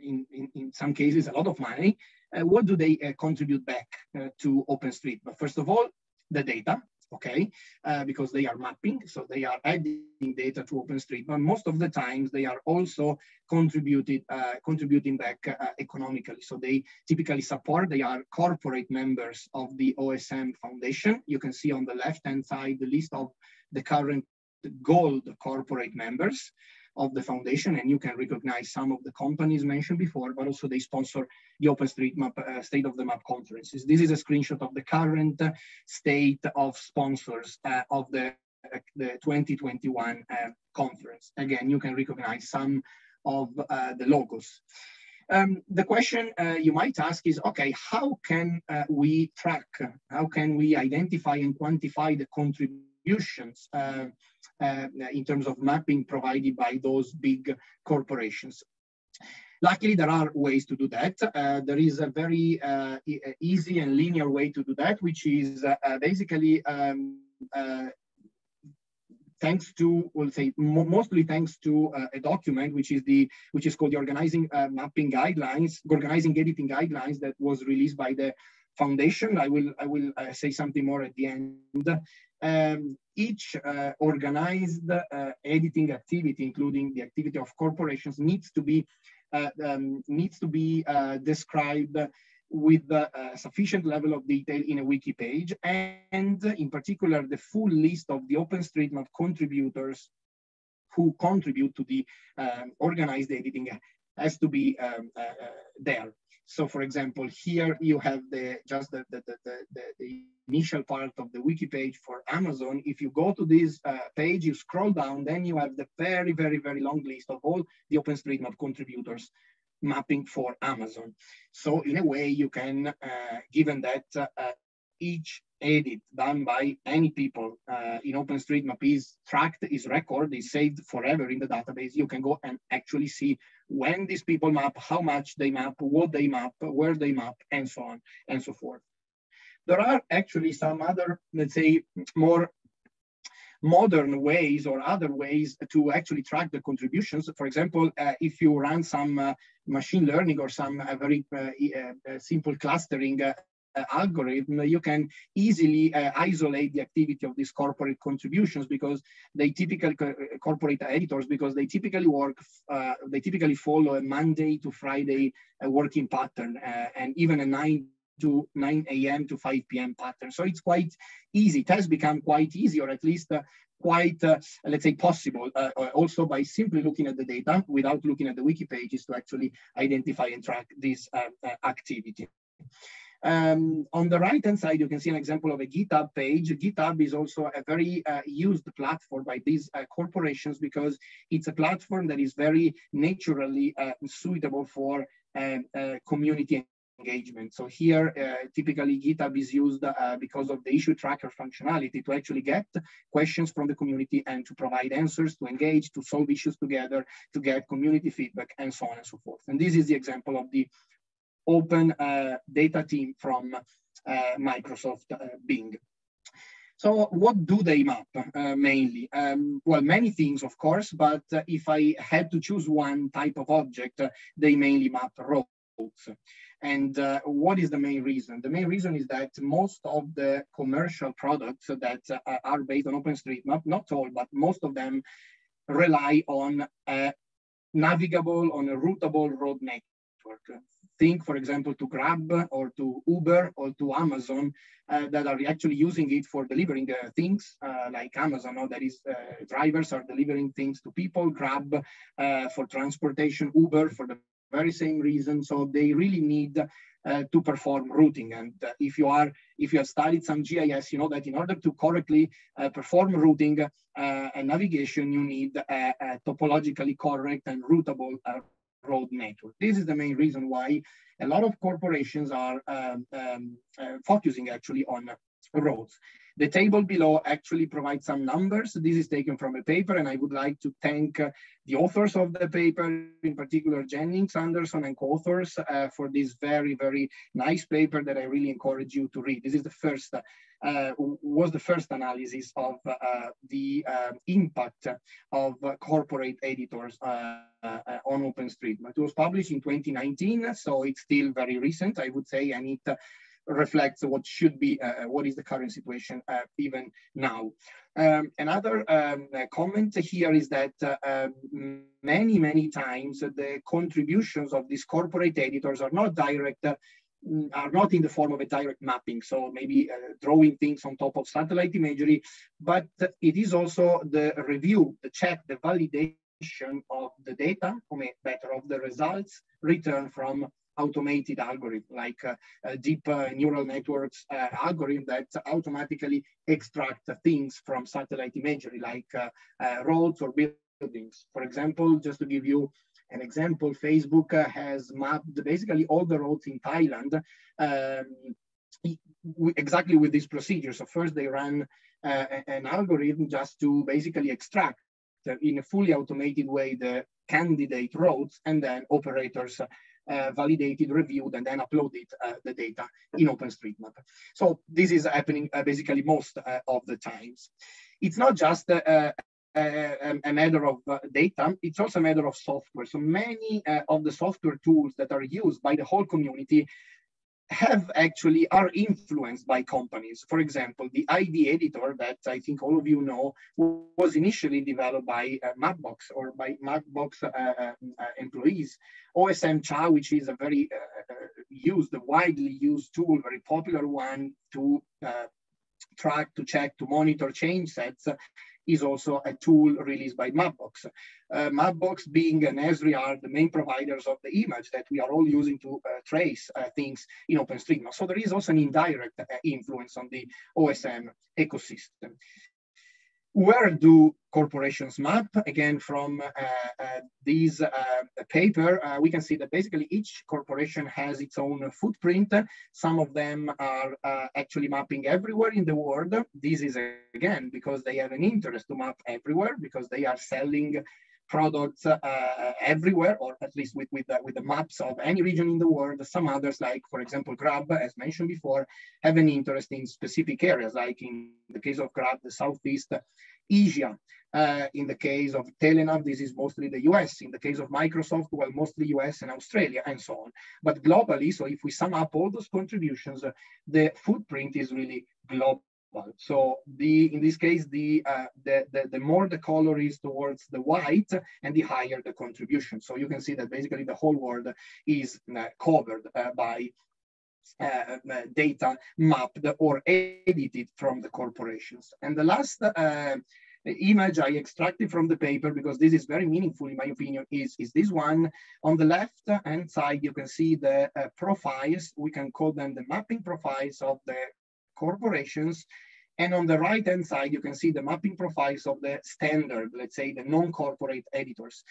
In, in, in some cases, a lot of money. Uh, what do they uh, contribute back uh, to OpenStreetMap? First of all, the data okay? Uh, because they are mapping, so they are adding data to OpenStreetMap. Most of the times they are also contributed, uh, contributing back uh, economically. So they typically support, they are corporate members of the OSM Foundation. You can see on the left-hand side the list of the current gold corporate members of the foundation, and you can recognize some of the companies mentioned before, but also they sponsor the OpenStreetMap uh, State of the Map conferences. This is a screenshot of the current state of sponsors uh, of the, uh, the 2021 uh, conference. Again, you can recognize some of uh, the logos. Um, the question uh, you might ask is, okay, how can uh, we track, how can we identify and quantify the contributions uh, in terms of mapping provided by those big corporations. Luckily, there are ways to do that. Uh, there is a very uh, e easy and linear way to do that, which is uh, uh basically um, uh, thanks to, we'll say, mo mostly thanks to a document, which is the which is called the Organizing Mapping Guidelines, Organizing Editing Guidelines, that was released by the foundation. I will I will say something more at the end um, each uh, organized uh, editing activity, including the activity of corporations, needs to be uh, um, needs to be uh, described with a sufficient level of detail in a wiki page, and in particular, the full list of the OpenStreetMap contributors who contribute to the um, organized editing has to be um, uh, uh, there. So for example, here you have the just the, the, the, the, initial part of the wiki page for Amazon. If you go to this uh, page, you scroll down, then you have the very, very, very long list of all the OpenStreetMap contributors mapping for Amazon. So in a way, you can, uh, given that uh, each edit done by any people uh, in OpenStreetMap is tracked, is recorded, is saved forever in the database. You can go and actually see when these people map, how much they map, what they map, where they map, and so on and so forth. There are actually some other, let's say, more modern ways or other ways to actually track the contributions. For example, uh, if you run some uh, machine learning or some uh, very uh, uh, simple clustering uh, algorithm, you can easily uh, isolate the activity of these corporate contributions because they typically uh, corporate editors because they typically work uh, they typically follow a Monday to Friday uh, working pattern uh, and even a nine to 9 a.m. to 5 p.m. pattern. So it's quite easy. It has become quite easy, or at least quite, let's say, possible. also by simply looking at the data without looking at the wiki pages to actually identify and track this activity. Um, on the right-hand side, you can see an example of a GitHub page. GitHub is also a very uh, used platform by these uh, corporations because it's a platform that is very naturally uh, suitable for um, uh, community engagement. So here, uh, typically GitHub is used uh, because of the issue tracker functionality to actually get questions from the community and to provide answers, to engage, to solve issues together, to get community feedback, and so on and so forth. And this is the example of the open uh, data team from uh, Microsoft uh, Bing. So what do they map uh, mainly? Um, well, many things, of course, but uh, if I had to choose one type of object, uh, they mainly map roads. And what is the main reason? The main reason is that most of the commercial products that are based on OpenStreetMap, not all, but most of them rely on a navigable, on a routable road network think, for example, to Grab or to Uber or to Amazon uh, that are actually using it for delivering uh, things uh, like Amazon, or that is uh, drivers are delivering things to people, Grab uh, for transportation, Uber for the very same reason. So they really need uh, to perform routing. And uh, if you are, if you have studied some GIS, you know that in order to correctly uh, perform routing and navigation, you need a, a topologically correct and routable road network. This is the main reason why a lot of corporations are um, um, uh, focusing actually on roads. The table below actually provides some numbers. This is taken from a paper, and I would like to thank uh, the authors of the paper, in particular Jennings, Anderson, and co-authors uh, for this very, very nice paper that I really encourage you to read. This is the first, uh, was the first analysis of uh, the um, impact of corporate editors uh, uh, on OpenStreetMap. It was published in 2019, so it's still very recent, I would say, and it reflects what should be, uh, what is the current situation uh, even now. Um, another um, comment here is that uh, um, many, many times the contributions of these corporate editors are not direct are not in the form of a direct mapping, so maybe uh, drawing things on top of satellite imagery, but it is also the review, the check, the validation of the data, or better, of the results returned from automated algorithm, like uh, uh, deep uh, neural networks uh, algorithm that automatically extract things from satellite imagery, like uh, uh, roads or buildings. For example, just to give you an example, Facebook has mapped basically all the roads in Thailand um, exactly with this procedure. So first they ran an algorithm just to basically extract in a fully automated way the candidate roads and then operators uh, validated, reviewed, and then uploaded uh, the data in OpenStreetMap. So this is happening uh, basically most uh, of the times. It's not just a, a matter of uh, data, it's also a matter of software. So many uh, of the software tools that are used by the whole community have actually are influenced by companies. For example, the ID editor that I think all of you know was initially developed by uh, Mapbox or by Mapbox uh, uh, uh employees. OSMCha, which is a very uh, uh, used, widely used tool, very popular one to track, to check, to monitor change sets, is also a tool released by Mapbox. Uh, Mapbox Bing and Esri are the main providers of the image that we are all using to uh, trace uh, things in OpenStreetMap. So there is also an indirect uh, influence on the OSM ecosystem. Where do corporations map? Again, from uh, uh, this uh, paper, uh, we can see that basically each corporation has its own footprint. Some of them are uh, actually mapping everywhere in the world. This is, again, because they have an interest to map everywhere because they are selling products uh, everywhere, or at least with, with, uh, with the maps of any region in the world. Some others, like for example, Grab, as mentioned before, have an interest in specific areas, like in the case of Grab, the Southeast Asia. Uh, in the case of Telenav, this is mostly the US. In the case of Microsoft, well, mostly US and Australia and so on. But globally, so if we sum up all those contributions, uh, the footprint is really global. So the in this case, the, uh, the, the, the more the color is towards the white and the higher the contribution. So you can see that basically the whole world is uh, covered uh, by uh, uh, data mapped or edited from the corporations. And the last uh, image I extracted from the paper, because this is very meaningful in my opinion, is, is this one. On the left hand side, you can see the uh, profiles, we can call them the mapping profiles of the corporations. And on the right hand side, you can see the mapping profiles of the standard, let's say the non-corporate editors.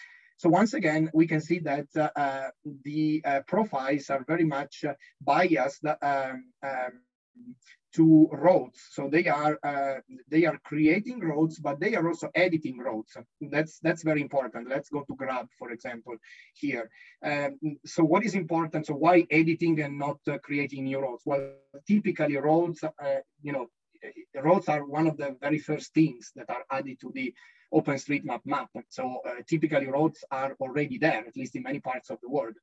So once again, we can see that uh, uh, the uh, profiles are very much uh, biased um, um, to roads. So they are uh, they are creating roads, but they are also editing roads. That's that's very important. Let's go to Grab, for example, here. Um, so what is important? So why editing and not uh, creating new roads? Well, typically roads, uh, you know, roads are one of the very first things that are added to the OpenStreetMap map. So uh, typically roads are already there, at least in many parts of the world.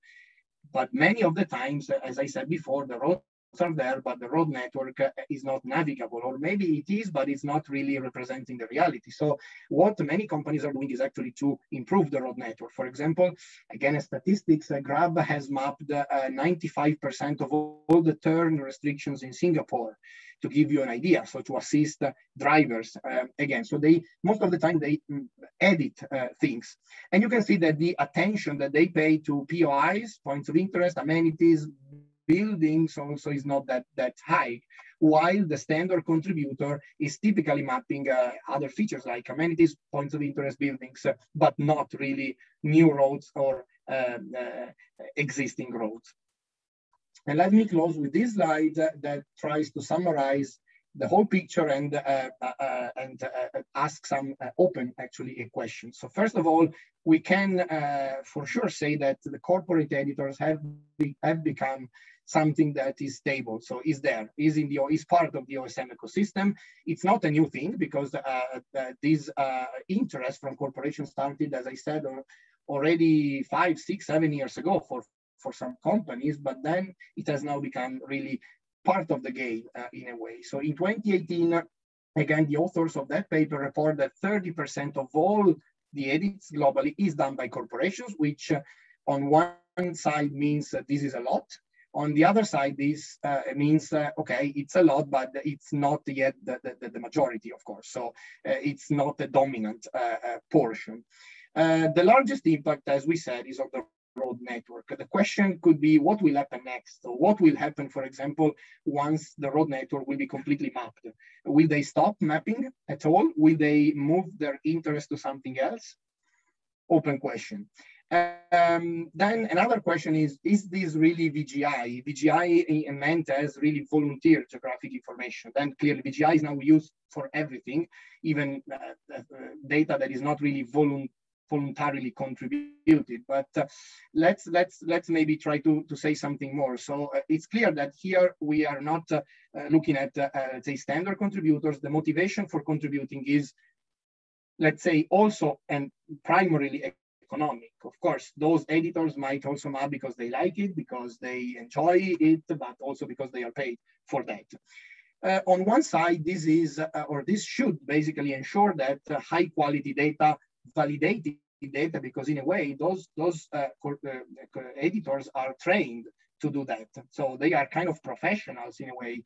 But many of the times, as I said before, the roads are there, but the road network uh, is not navigable, or maybe it is, but it's not really representing the reality. So what many companies are doing is actually to improve the road network. For example, again, statistics, uh, Grab has mapped 95% uh, of all the turn restrictions in Singapore to give you an idea. So to assist uh, drivers uh, again. So they most of the time they mm, edit uh, things, and you can see that the attention that they pay to POIs, points of interest, amenities, buildings also is not that that high. While the standard contributor is typically mapping uh, other features like amenities, points of interest, buildings, uh, but not really new roads or um, uh, existing roads. And let me close with this slide that tries to summarize the whole picture and uh, uh, uh and uh, ask some uh, open actually a question. So first of all, we can for sure say that the corporate editors have be, have become something that is stable. So is there, is in the is part of the OSM ecosystem. It's not a new thing because this interest from corporations started, as I said, already five, six, seven years ago for for some companies, but then it has now become really part of the game uh, in a way. So in 2018, again, the authors of that paper report that 30% of all the edits globally is done by corporations, which uh, on one side means that this is a lot. On the other side, this uh, means, uh, okay, it's a lot, but it's not yet the, the, the majority, of course. So uh, it's not the dominant uh, portion. the largest impact, as we said, is on the road network. The question could be what will happen next? So what will happen, for example, once the road network will be completely mapped? Will they stop mapping at all? Will they move their interest to something else? Open question. Um, then another question is, is this really VGI? VGI meant as really volunteer geographic information. Then clearly VGI is now used for everything, even uh, uh, data that is not really volunteer voluntarily contributed. But uh, let's let's let's maybe try to to say something more. So uh, it's clear that here we are not uh, uh looking at uh, uh, say standard contributors. The motivation for contributing is, let's say, also and primarily economic. Of course, those editors might also map because they like it, because they enjoy it, but also because they are paid for that. Uh, on one side, this is, uh, or this should basically ensure that uh, high quality data validated data because in a way those those uh, uh, editors are trained to do that so they are kind of professionals in a way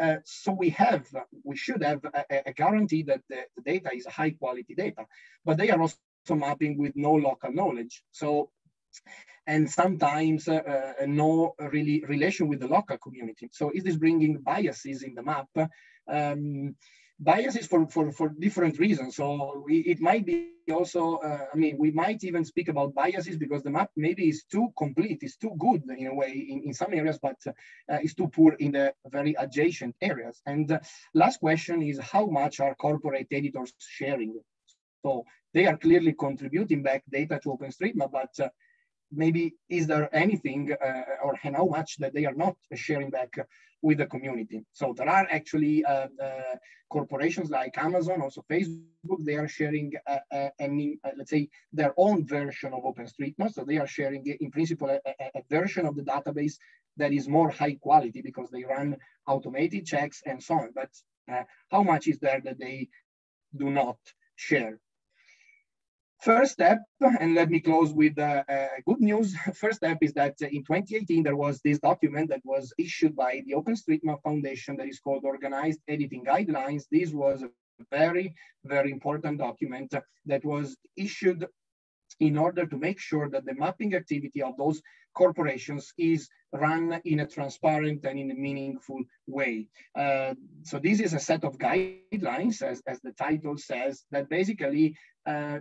uh, so we have we should have a, a guarantee that the, the, data is high quality data but they are also mapping with no local knowledge so and sometimes uh, uh, no really relation with the local community so is this bringing biases in the map um, biases for, for, for different reasons. So it might be also, uh, I mean, we might even speak about biases because the map maybe is too complete, is too good in a way in, in some areas, but uh, is too poor in the very adjacent areas. And uh, last question is how much are corporate editors sharing? So they are clearly contributing back data to OpenStreetMap, but uh, maybe is there anything uh, or how much that they are not sharing back with the community. So there are actually uh, uh, corporations like Amazon, also Facebook, they are sharing, uh, uh, uh, let's say, their own version of OpenStreetMap. So they are sharing, in principle, a, a, version of the database that is more high quality because they run automated checks and so on. But how much is there that they do not share? First step, and let me close with uh, uh, good news. First step is that in 2018, there was this document that was issued by the OpenStreetMap Foundation that is called Organized Editing Guidelines. This was a very, very important document that was issued in order to make sure that the mapping activity of those corporations is run in a transparent and in a meaningful way. Uh, so this is a set of guidelines, as, as the title says, that basically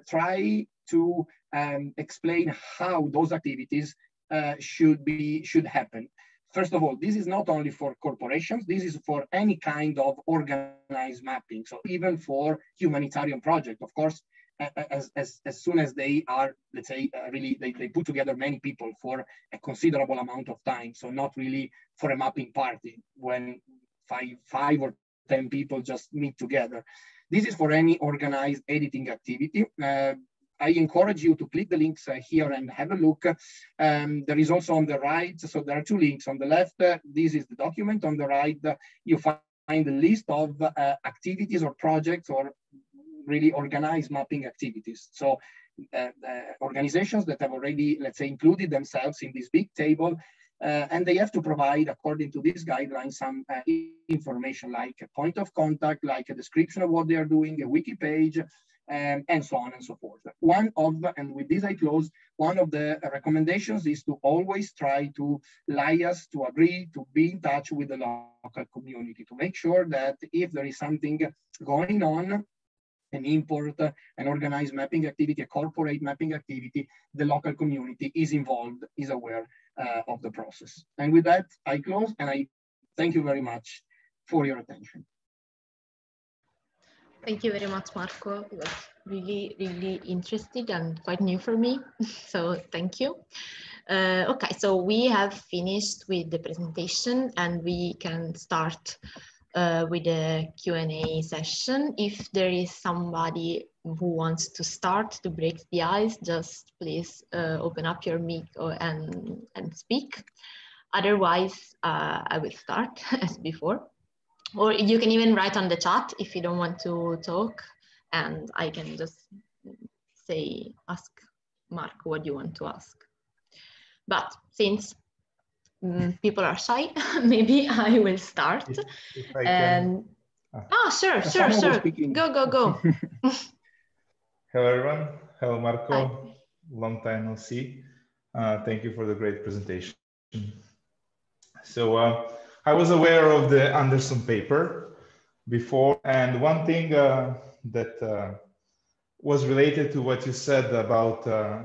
try to um, explain how those activities uh, should be should happen. First of all, this is not only for corporations, this is for any kind of organized mapping. So even for humanitarian project, of course, as, as, as soon as they are, let's say, uh, really, they, they put together many people for a considerable amount of time. So not really for a mapping party when five, five or 10 people just meet together. This is for any organized editing activity. Uh, I encourage you to click the links uh, here and have a look. Um, there is also on the right, so there are two links. On the left, uh, this is the document. On the right, uh, you find the list of uh, activities or projects or really organized mapping activities. So uh, organizations that have already, let's say, included themselves in this big table uh, and they have to provide, according to these guidelines, some uh, information like a point of contact, like a description of what they are doing, a wiki page, um, and so on and so forth. One of, the, and with this I close, one of the recommendations is to always try to liaise, to agree, to be in touch with the local community, to make sure that if there is something going on, an import, an organized mapping activity, a corporate mapping activity, the local community is involved, is aware uh, of the process. And with that, I close and I thank you very much for your attention. Thank you very much, Marco. It was really, really interesting and quite new for me. so thank you. Uh, okay, so we have finished with the presentation and we can start uh, with the Q&A session. If there is somebody who wants to start to break the ice, just please uh, open up your mic and, and speak. Otherwise, uh, I will start as before. Or you can even write on the chat if you don't want to talk and I can just say, ask Mark what you want to ask. But since people are shy, maybe I will start. If, if and ah, oh, sure, sure, sure. Go, go, go. Hello, everyone. Hello, Marco. Hi. Long time no see. Uh, thank you for the great presentation. So uh, I was aware of the Anderson paper before, and one thing uh, that uh, was related to what you said about uh,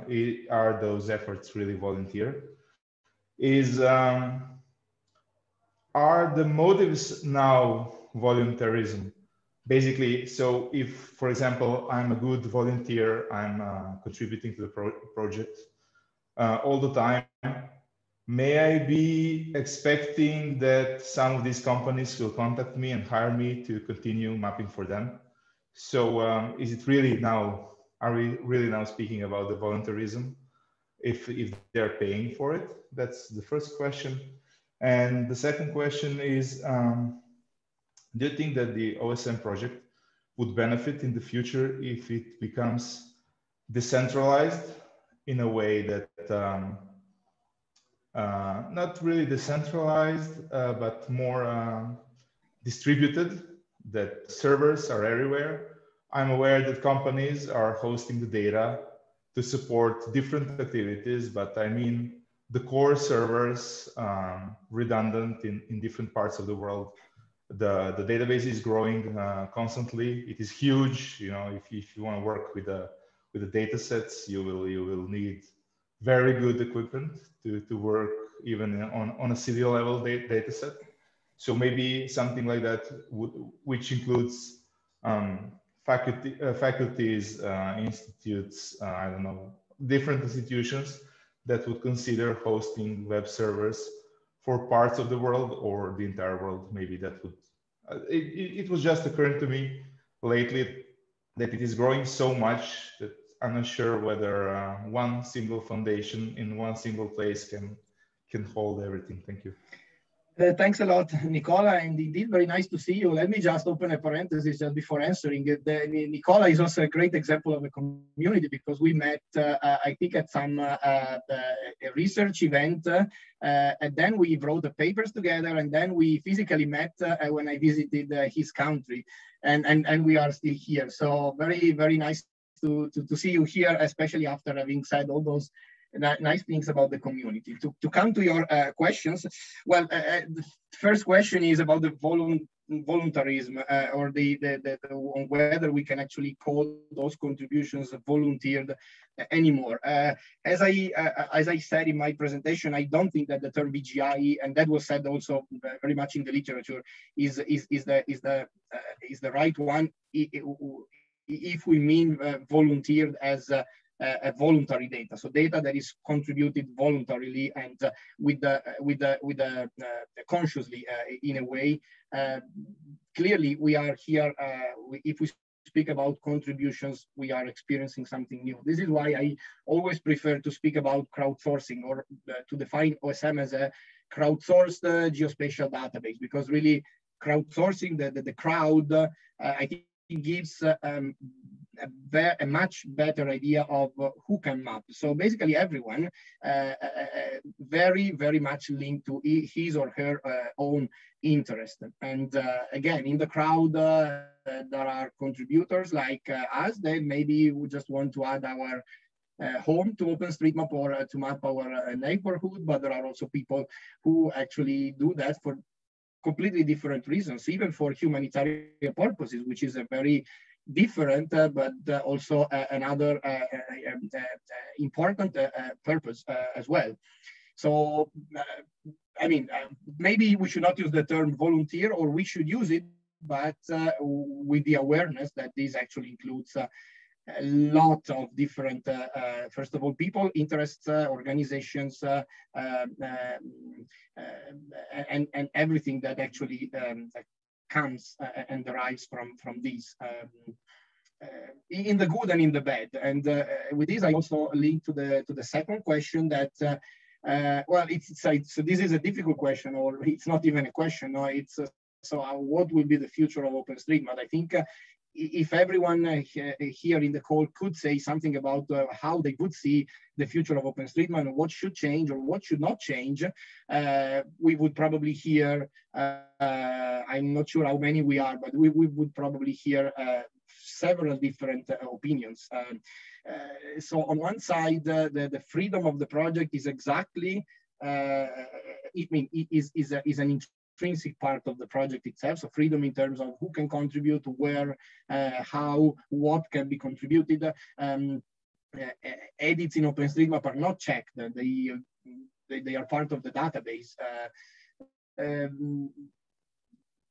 are those efforts really volunteer is um, are the motives now voluntarism? Basically so if for example i'm a good volunteer i'm uh, contributing to the pro project uh, all the time may i be expecting that some of these companies will contact me and hire me to continue mapping for them? So um, is it really now, are we really now speaking about the voluntarism if, if they're paying for it? That's the first question. And the second question is, um, do you think that the OSM project would benefit in the future if it becomes decentralized in a way that um, uh, not really decentralized, uh, but more uh, distributed that servers are everywhere. I'm aware that companies are hosting the data to support different activities, but I mean the core servers um, redundant in, in different parts of the world. The, the database is growing uh, constantly. It is huge. You know, if, if you want to work with the with the data sets, you will you will need very good equipment to, to work even on, on a city level data data set. So maybe something like that, which includes um, faculty, uh, faculties, uh, institutes, uh, I don't know, different institutions that would consider hosting web servers for parts of the world or the entire world. Maybe that would, it, it was just occurring to me lately that it is growing so much that I'm not sure whether uh, one single foundation in one single place can can hold everything. Thank you. Uh, thanks a lot, Nicola, and indeed very nice to see you. Let me just open a parenthesis just before answering. The, Nicola is also a great example of a community because we met, uh, uh I think, at some uh, uh research event, uh, and then we wrote the papers together, and then we physically met when I visited his country, and, and, and we are still here. So very, very nice to, to, to see you here, especially after having said all those nice things about the community. To, to come to your uh, questions, well, uh, uh the first question is about the voluntarism uh, or the, the, the, the, whether we can actually call those contributions volunteered anymore. Uh, as I uh, as I said in my presentation, I don't think that the term VGI, and that was said also very much in the literature, is is is the is the is the right one if we mean volunteered as uh, voluntary data, so data that is contributed voluntarily and uh, with the with the with the uh, consciously uh, in a way. Uh, clearly, we are here. If we speak about contributions, we are experiencing something new. This is why I always prefer to speak about crowdsourcing or to define OSM as a crowdsourced geospatial database because really crowdsourcing the, the, the crowd, I think gives um, a, a, much better idea of uh, who can map. So basically everyone uh, uh, uh very, very much linked to his or her own interest. And again, in the crowd, there are contributors like us that maybe we just want to add our uh, home to OpenStreetMap or uh, to map our uh, neighborhood, but there are also people who actually do that for completely different reasons, even for humanitarian purposes, which is a very different, uh, but uh, also uh, another uh, uh, um, uh, important purpose as well. So, I mean, maybe we should not use the term volunteer, or we should use it, but uh, with the awareness that this actually includes uh, a lot of different, uh, uh, first of all, people, interests, uh, organizations, um, and, and everything that actually um, comes and derives from, from these. Um, uh, in the good and in the bad. And uh, with this, I also link to the to the second question that. Uh, well, it's, it's, it's, so this is a difficult question, or it's not even a question. No, it's so what will be the future of OpenStreetMap? I think if everyone uh, here in the call could say something about uh, how they would see the future of OpenStreetMap and what should change or what should not change, uh, we would probably hear, uh, I'm not sure how many we are, but we, we would probably hear uh, several different uh, opinions. Um, so on one side, the, the freedom of the project is exactly, I mean, is, is, a, is an intrinsic part of the project itself. So freedom in terms of who can contribute, where, uh, how, what can be contributed. Um, uh, edits in OpenStreetMap are not checked. They, they, they are part of the database. Uh, um,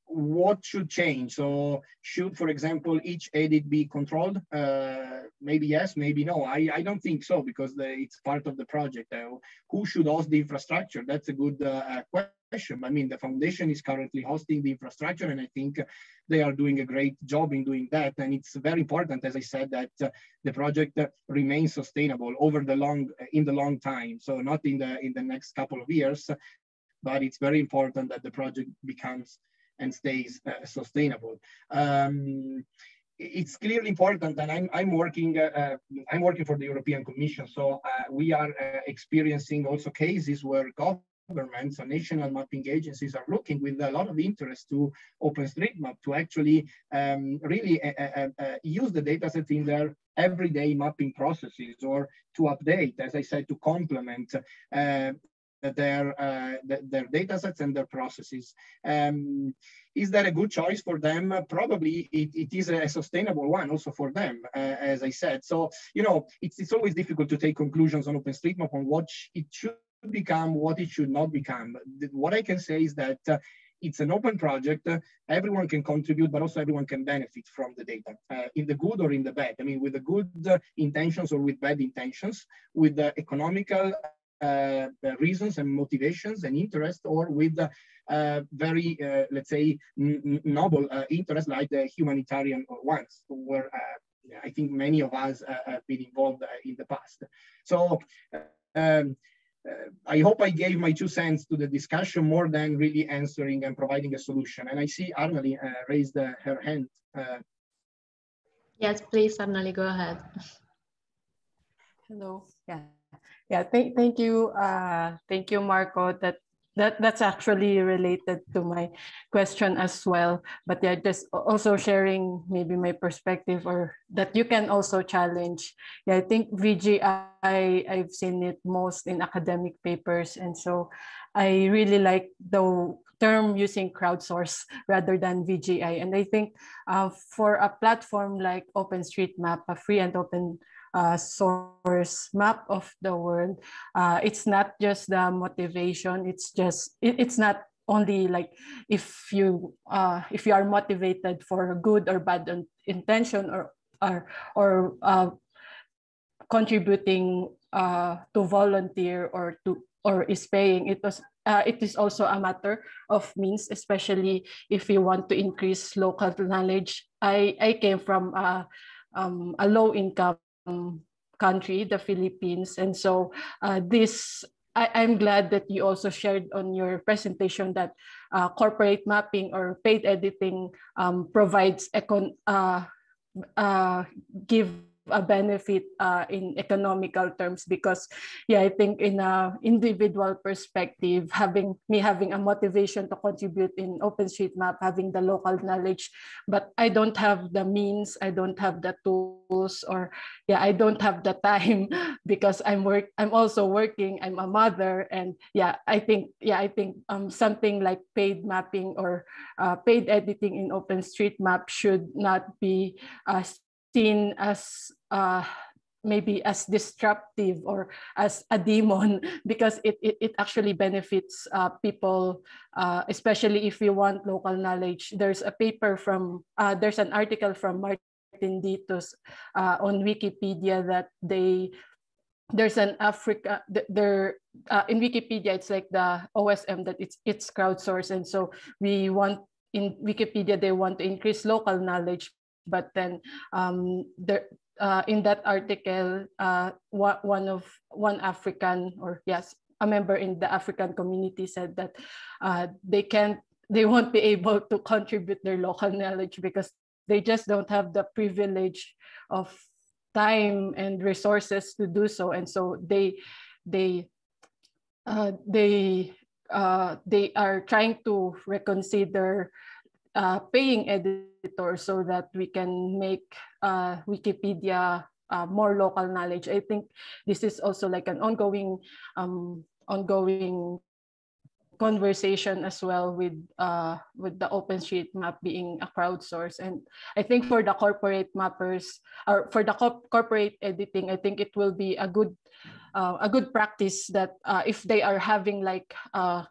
what should change? So should, for example, each edit be controlled? Uh, maybe yes, maybe no. I, I don't think so because the, it's part of the project. Uh, who should host the infrastructure? That's a good uh, question. I mean, the foundation is currently hosting the infrastructure and I think they are doing a great job in doing that. And it's very important, as I said, that uh, the project remains sustainable over the long, in the long time. So not in the, in the next couple of years, but it's very important that the project becomes and stays uh, sustainable. Um, it's clearly important, and I'm, I'm working uh, uh, I'm working for the European Commission, so uh, we are uh, experiencing also cases where governments or national mapping agencies are looking with a lot of interest to OpenStreetMap to actually um, really uh, use the dataset in their everyday mapping processes or to update, as I said, to complement their uh, their data sets and their processes. Um, is that a good choice for them? Probably it, it is a sustainable one also for them, uh, as I said. So, you know, it's, it's always difficult to take conclusions on OpenStreetMap on what it should become, what it should not become. What I can say is that uh, it's an open project. Uh, everyone can contribute, but also everyone can benefit from the data uh, in the good or in the bad. I mean, with the good uh, intentions or with bad intentions, with the economical uh, reasons and motivations and interest or with uh, very, uh, let's say, noble uh, interests like the humanitarian ones, where uh, I think many of us uh, have been involved in the past. So um, I hope I gave my two cents to the discussion more than really answering and providing a solution. And I see Arnalie raised her hand. yes, please, Arnalie, go ahead. Hello. Yeah. Yeah, thank, thank you. Uh, thank you, Marco. That that that's actually related to my question as well. But yeah, just also sharing maybe my perspective or that you can also challenge. Yeah, I think VGI, I've seen it most in academic papers. And so I really like the term using crowdsource rather than VGI. And I think uh, for a platform like OpenStreetMap, a free and open uh, source map of the world. Uh, it's not just the motivation. It's just it, it's not only like if you uh, if you are motivated for a good or bad intention or or or uh, contributing uh, to volunteer or to or is paying. It was uh, it is also a matter of means, especially if you want to increase local knowledge. I, I came from a, um, a low income country, the Philippines. And so uh, this, I, am glad that you also shared on your presentation that uh, corporate mapping or paid editing um, provides econ, uh, uh give a benefit uh, in economical terms because yeah i think in a individual perspective having me having a motivation to contribute in openstreetmap having the local knowledge but i don't have the means i don't have the tools or yeah i don't have the time because i'm work i'm also working i'm a mother and yeah i think yeah i think um something like paid mapping or uh, paid editing in openstreetmap should not be uh, seen as uh, maybe as disruptive or as a demon because it, it, it actually benefits uh, people, uh, especially if you want local knowledge. There's a paper from, uh, there's an article from Martin Ditos uh, on Wikipedia that they, there's an Africa, there uh, in Wikipedia, it's like the OSM that it's, it's crowdsourced. And so we want, in Wikipedia, they want to increase local knowledge, but then um, there, uh, in that article, uh, one of one African or yes, a member in the African community said that uh, they can't, they won't be able to contribute their local knowledge because they just don't have the privilege of time and resources to do so, and so they, they, uh, they, uh, they are trying to reconsider uh, paying editors so that we can make uh, Wikipedia uh, more local knowledge. I think this is also like an ongoing, um, ongoing conversation as well with uh, with the OpenStreetMap being a crowdsource. And I think for the corporate mappers or for the co corporate editing, I think it will be a good uh, a good practice that uh, if they are having like uh,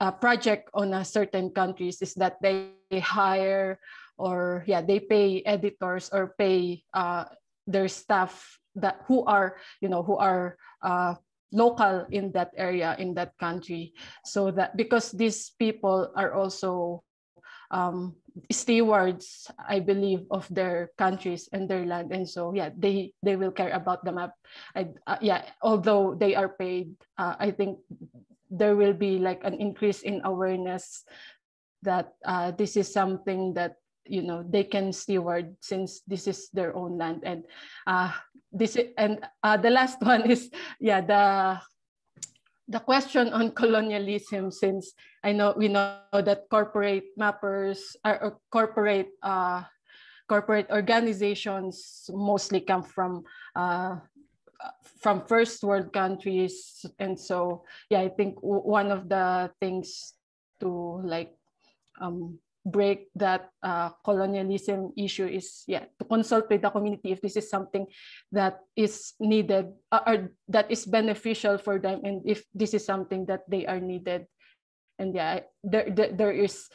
a project on a certain countries is that they hire or yeah they pay editors or pay uh, their staff that who are you know who are uh, local in that area in that country. So that because these people are also um, stewards i believe of their countries and their land. And so yeah they they will care about the map. And, uh, yeah although they are paid uh, i think there will be like an increase in awareness that uh, this is something that you know they can steward since this is their own land. And uh, this and uh, the last one is yeah the the question on colonialism since I know we know that corporate mappers or corporate uh, corporate organizations mostly come from uh, from first world countries. And so yeah i think one of the things to like um, break that uh, colonialism issue is yeah to consult with the community if this is something that is needed uh, or that is beneficial for them and if this is something that they are needed. And yeah there there, there is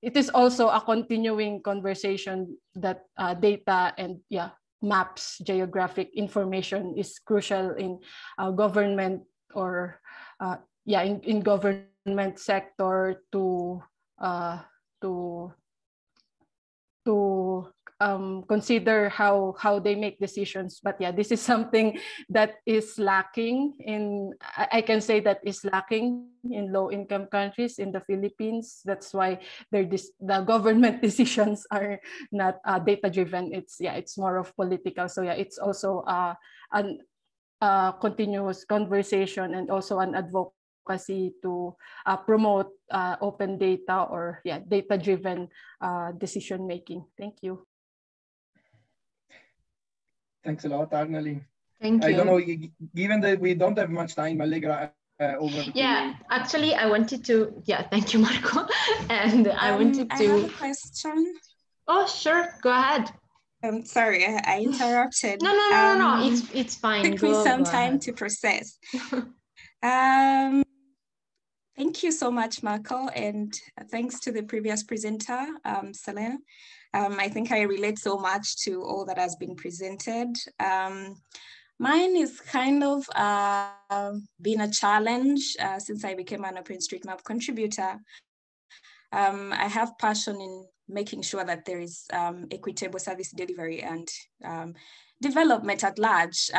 it is also a continuing conversation that uh, data and yeah maps geographic information is crucial in uh, government or uh, yeah in, in government sector to uh, to to um, consider how how they make decisions. But yeah, this is something that is lacking in. I can say that is lacking in low income countries in the Philippines. That's why their the government decisions are not uh, data driven. It's yeah, it's more of political. So yeah, it's also uh, an uh, continuous conversation and also an advocacy advocacy to uh, promote uh, open data or yeah data driven uh, decision making thank you thanks a lot arnalie thank you i don't know given that we don't have much time allegra uh, over yeah actually i wanted to yeah thank you marco and i um, wanted to I have a question oh sure go ahead I'm sorry, I, I interrupted. No, no, no, um, no, no. It's it's fine. Took me some time to process. um, Thank you so much, Marco, and thanks to the previous presenter, um. Um, I think I relate so much to all that has been presented. Um, mine is kind of uh, been a challenge uh, since I became an OpenStreetMap contributor. Um, I have passion in making sure that there is um, equitable service delivery and um, development at large.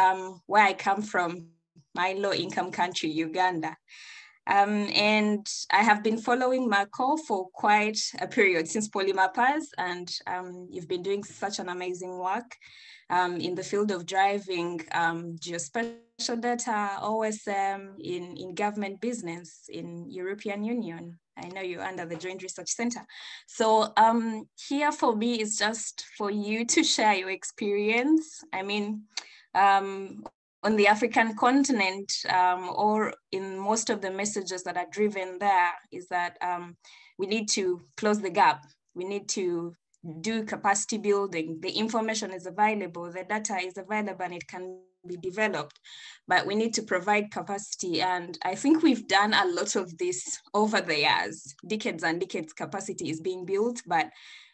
where I come from, my low income country, Uganda. Um, and I have been following Marco for quite a period since PoliMappers, and um, you've been doing such an amazing work um, in the field of driving um, geospatial data, OSM, in, in government business, in European Union. I know you're under the Joint Research Center. So um, here for me is just for you to share your experience. I mean, um, on the African continent, um, or in most of the messages that are driven there, is that um, we need to close the gap. We need to do capacity building. The information is available, the data is available and it can be developed, but we need to provide capacity. And I think we've done a lot of this over the years, decades and decades capacity is being built, but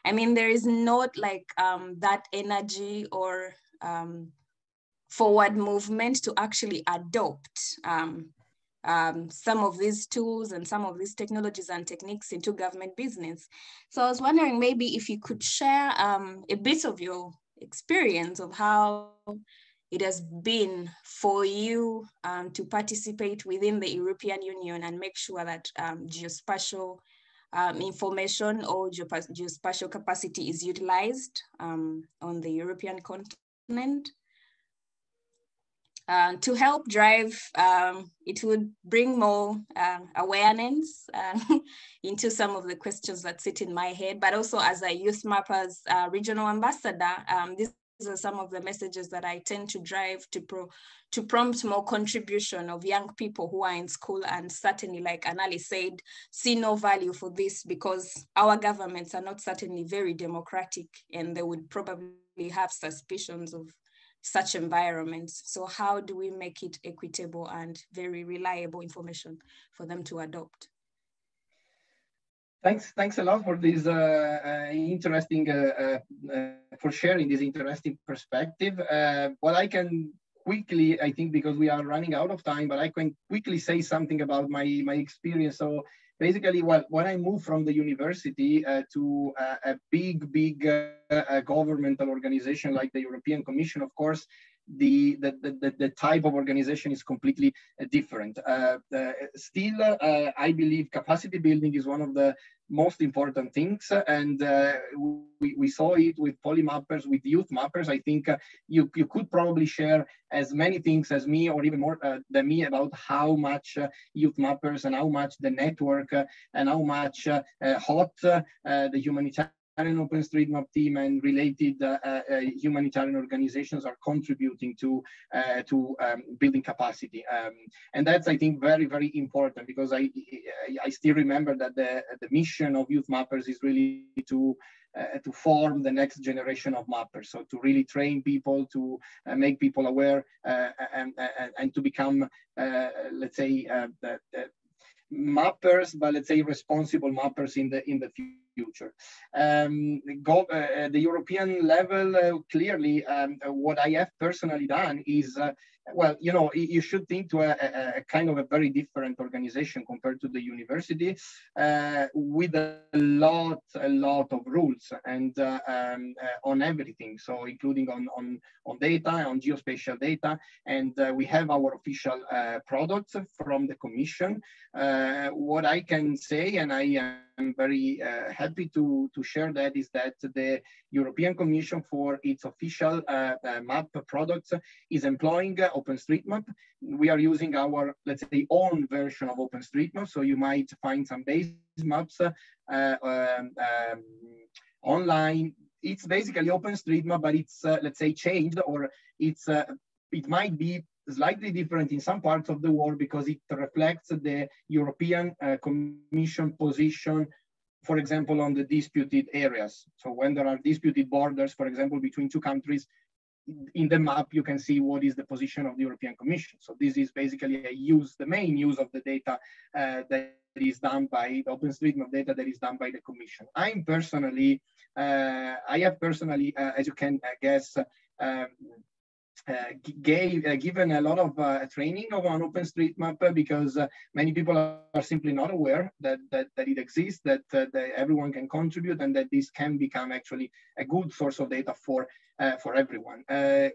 I mean, there is not like um, that energy or um, forward movement to actually adopt um, um, some of these tools and some of these technologies and techniques into government business. So I was wondering maybe if you could share um, a bit of your experience of how it has been for you um, to participate within the European Union and make sure that um, geospatial um, information or geospatial capacity is utilized um, on the European continent. Uh, to help drive, um, it would bring more uh, awareness uh, into some of the questions that sit in my head, but also as a Youth Mappers uh, regional ambassador, um, these are some of the messages that I tend to drive to pro to prompt more contribution of young people who are in school and certainly like Anali said, see no value for this because our governments are not certainly very democratic and they would probably have suspicions of such environments. So how do we make it equitable and very reliable information for them to adopt? Thanks, thanks a lot for this uh, uh, interesting, uh, uh for sharing this interesting perspective. Uh, what I can quickly, I think because we are running out of time, but I can quickly say something about my, my experience. So basically, well, when I moved from the university uh, to uh, a big, big uh, governmental organization like the European Commission, of course, the, the, the, the, type of organization is completely uh, different. Uh, still, uh, I believe capacity building is one of the most important things. And uh, we, we saw it with PoliMappers, with youth mappers. I think uh, you, you could probably share as many things as me or even more uh, than me about how much youth mappers and how much the network and how much hot the humanitarian OpenStreetMap team and related uh, uh, humanitarian organizations are contributing to uh, to um, building capacity. Um, and that's, I think, very, very important because I, I still remember that the, the mission of Youth Mappers is really to uh, to form the next generation of mappers. So to really train people, to uh, make people aware, uh, and, and, and, to become, let's say, the mappers, but let's say responsible mappers in the in the future future. Um, go, uh, the European level, uh, clearly, um, what I have personally done is, uh, well, you know, you should think to a, a, kind of a very different organization compared to the university uh, with a lot, a lot of rules and uh, um, uh, on everything. So including on, on, on data, on geospatial data, and we have our official products from the commission. what I can say, and I I'm very uh, happy to, to share that is that the European Commission for its official uh, uh, map products is employing OpenStreetMap. We are using our, let's say, own version of OpenStreetMap. So you might find some base maps uh, um, um, online. It's basically OpenStreetMap, but it's, uh, let's say, changed or it's it might be slightly different in some parts of the world because it reflects the European uh, Commission position, for example, on the disputed areas. So when there are disputed borders, for example, between two countries, in the map, you can see what is the position of the European Commission. So this is basically a use, the main use of the data uh, that is done by the OpenStreetMap data that is done by the Commission. I'm personally, uh, I have personally, uh, as you can uh, guess, um, gave uh, given a lot of uh, training on OpenStreetMap because uh, many people are simply not aware that that, that it exists, that, uh, that, everyone can contribute, and that this can become actually a good source of data for uh, for everyone.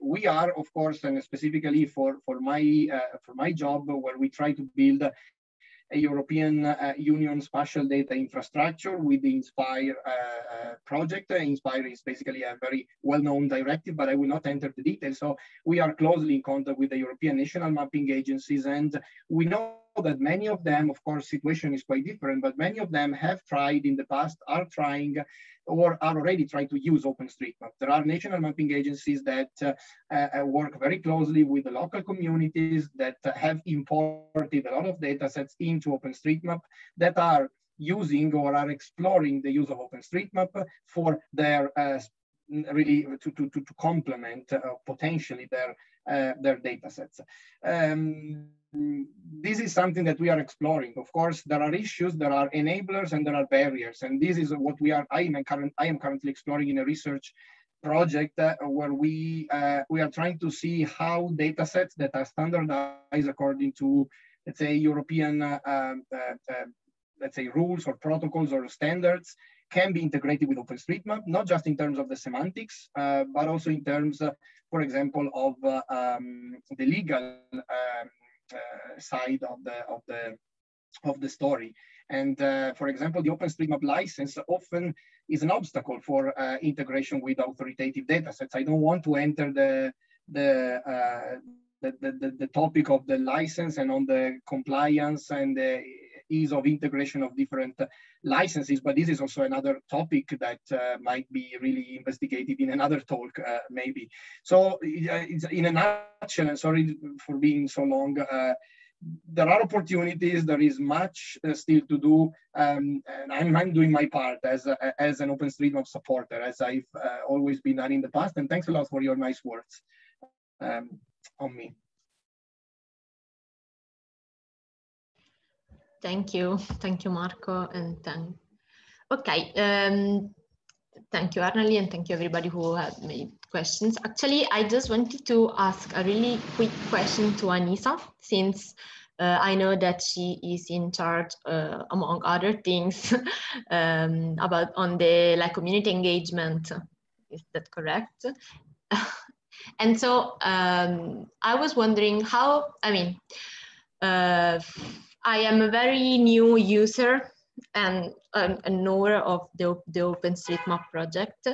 we are, of course, and specifically for for my for my job, where we try to build a European uh, Union spatial data infrastructure with the INSPIRE uh, uh, project. INSPIRE is basically a very well-known directive, but I will not enter the details. So we are closely in contact with the European national mapping agencies, and we know that many of them, of course, situation is quite different, but many of them have tried in the past, are trying, or are already trying to use OpenStreetMap. There are national mapping agencies that uh, uh, work very closely with the local communities that have imported a lot of data sets into OpenStreetMap that are using or are exploring the use of OpenStreetMap for their uh, really to, to, to, to complement uh, potentially their, their data sets. Um, this is something that we are exploring. Of course, there are issues, there are enablers, and there are barriers. And this is what we are, I am, current, I am currently exploring in a research project uh, where we, uh, we are trying to see how data sets that are standardized according to, let's say, European, uh, uh, uh, let's say, rules or protocols or standards can be integrated with OpenStreetMap, not just in terms of the semantics, uh, but also in terms, uh, for example, of uh, um, the legal um, uh, side of the of the of the story. And uh, for example, the OpenStreetMap license often is an obstacle for uh, integration with authoritative datasets. I don't want to enter the the the, the, the, topic of the license and on the compliance and the ease of integration of different licenses, but this is also another topic that uh, might be really investigated in another talk, uh, maybe. So in a nutshell, sorry for being so long, uh, there are opportunities, there is much uh, still to do, um, and I'm, I'm, doing my part as, a, as an OpenStreetMap supporter, as I've uh, always been done in the past, and thanks a lot for your nice words um, on me. Thank you. Thank you, Marco. And thank, okay. Um, thank you, Arnalie, and thank you everybody who had made questions. Actually, I just wanted to ask a really quick question to Anisa, since uh, I know that she is in charge, uh, among other things, um, about on the like community engagement. Is that correct? and so um, I was wondering how, I mean, uh, I am a very new user and a knower of the, the OpenStreetMap project.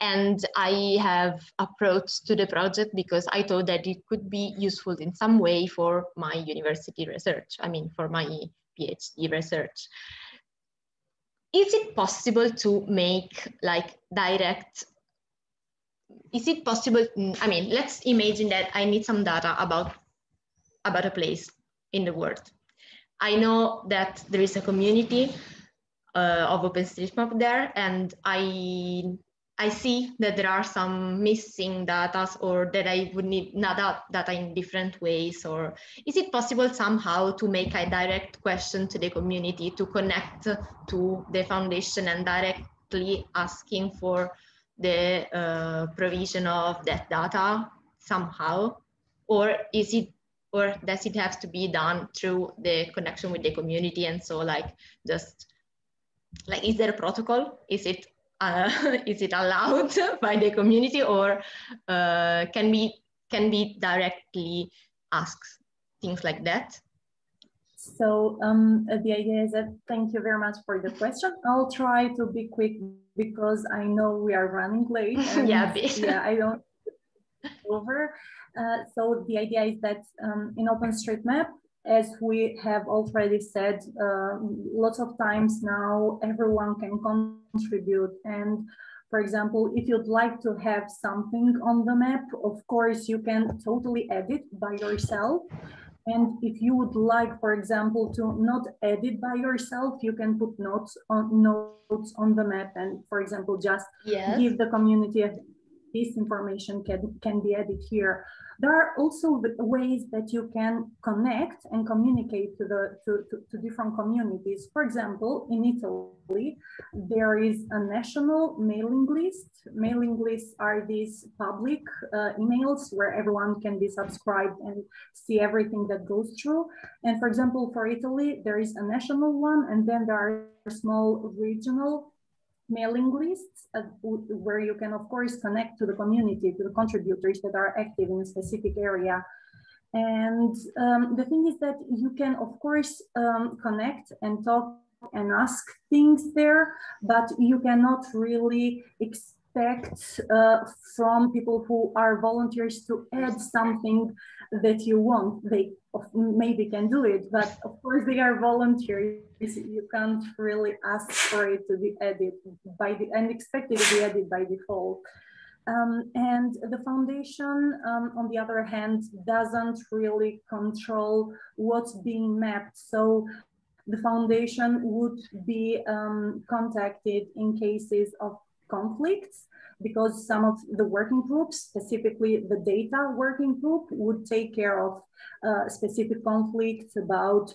And I have approached to the project because I thought that it could be useful in some way for my university research. I mean, for my PhD research. Is it possible to make like direct is it possible mm, i mean let's imagine that i need some data about about a place in the world I know that there is a community uh, of OpenStreetMap there, and I I see that there are some missing data or that I would need data, data in different ways. Or is it possible somehow to make a direct question to the community to connect to the foundation and directly asking for the uh, provision of that data somehow? Or is it or does it have to be done through the connection with the community and so like just like is there a protocol is it uh, is it allowed by the community or uh, can we can be directly asked things like that so um, the idea is that thank you very much for the question. I'll try to be quick because I know we are running late. yeah, yeah, I don't over. Uh, so the idea is that um, in OpenStreetMap, as we have already said, uh, lots of times now everyone can contribute. And for example, if you'd like to have something on the map, of course, you can totally edit by yourself. And if you would like, for example, to not edit by yourself, you can put notes on notes on the map and, for example, just yes. give the community this information can, can be added here. There are also ways that you can connect and communicate to the to, to, to, different communities. For example, in Italy, there is a national mailing list. Mailing lists are these public uh, emails where everyone can be subscribed and see everything that goes through. And for example, for Italy, there is a national one, and then there are small regional mailing lists uh, where you can, of course, connect to the community, to the contributors that are active in a specific area. And um, the thing is that you can, of course, um, connect and talk and ask things there, but you cannot really expect uh, from people who are volunteers to add something that you want. They maybe can do it, but of course they are volunteers. You can't really ask for it to be added by the and expect it to be added by default. Um, and the foundation, um, on the other hand, doesn't really control what's being mapped. So the foundation would be um, contacted in cases of conflicts because some of the working groups, specifically the data working group, would take care of uh, specific conflicts about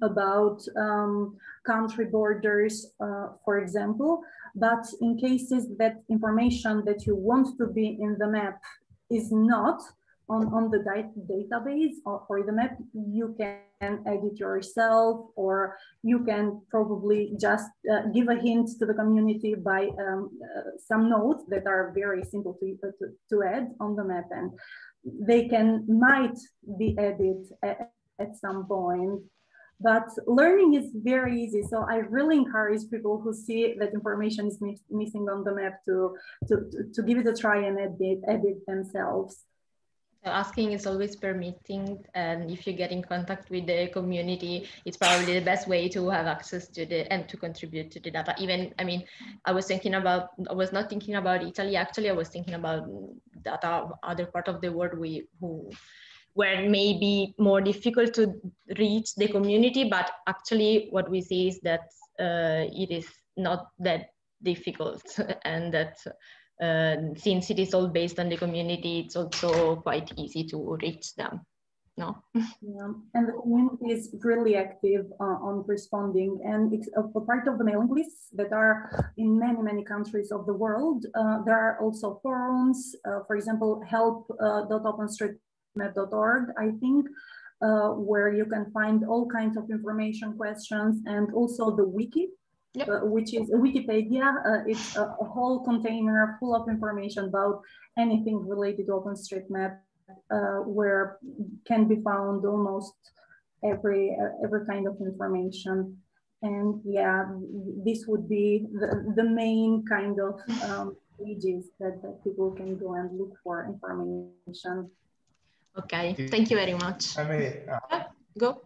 about um, country borders, uh, for example. But in cases that information that you want to be in the map is not on, on the database or, or the map, you can edit yourself or you can probably just uh, give a hint to the community by um, uh, some notes that are very simple to, to, to add on the map and they can might be added at, at some point but learning is very easy. So I really encourage people who see that information is missing on the map to, to, to, give it a try and edit, edit themselves. Asking is always permitting, and if you get in contact with the community, it's probably the best way to have access to the and to contribute to the data. Even, I mean, I was thinking about, I was not thinking about Italy. Actually, I was thinking about data other part of the world we who where it may be more difficult to reach the community, but actually what we see is that uh, it is not that difficult and that uh, since it is all based on the community, it's also quite easy to reach them. No. yeah. And the community is really active uh, on responding, and it's a, part of the mailing lists that are in many many countries of the world. Uh, there are also forums, uh, for example, help.openstreetmap.org, I think, uh, where you can find all kinds of information questions and also the wiki, yep. uh, which is Wikipedia. Uh, it's a, a, whole container full of information about anything related to OpenStreetMap, uh, where can be found almost every uh, every kind of information. And yeah, this would be the, the main kind of um, pages that, that people can go and look for information. Okay, thank you very much. I may uh, yeah, go.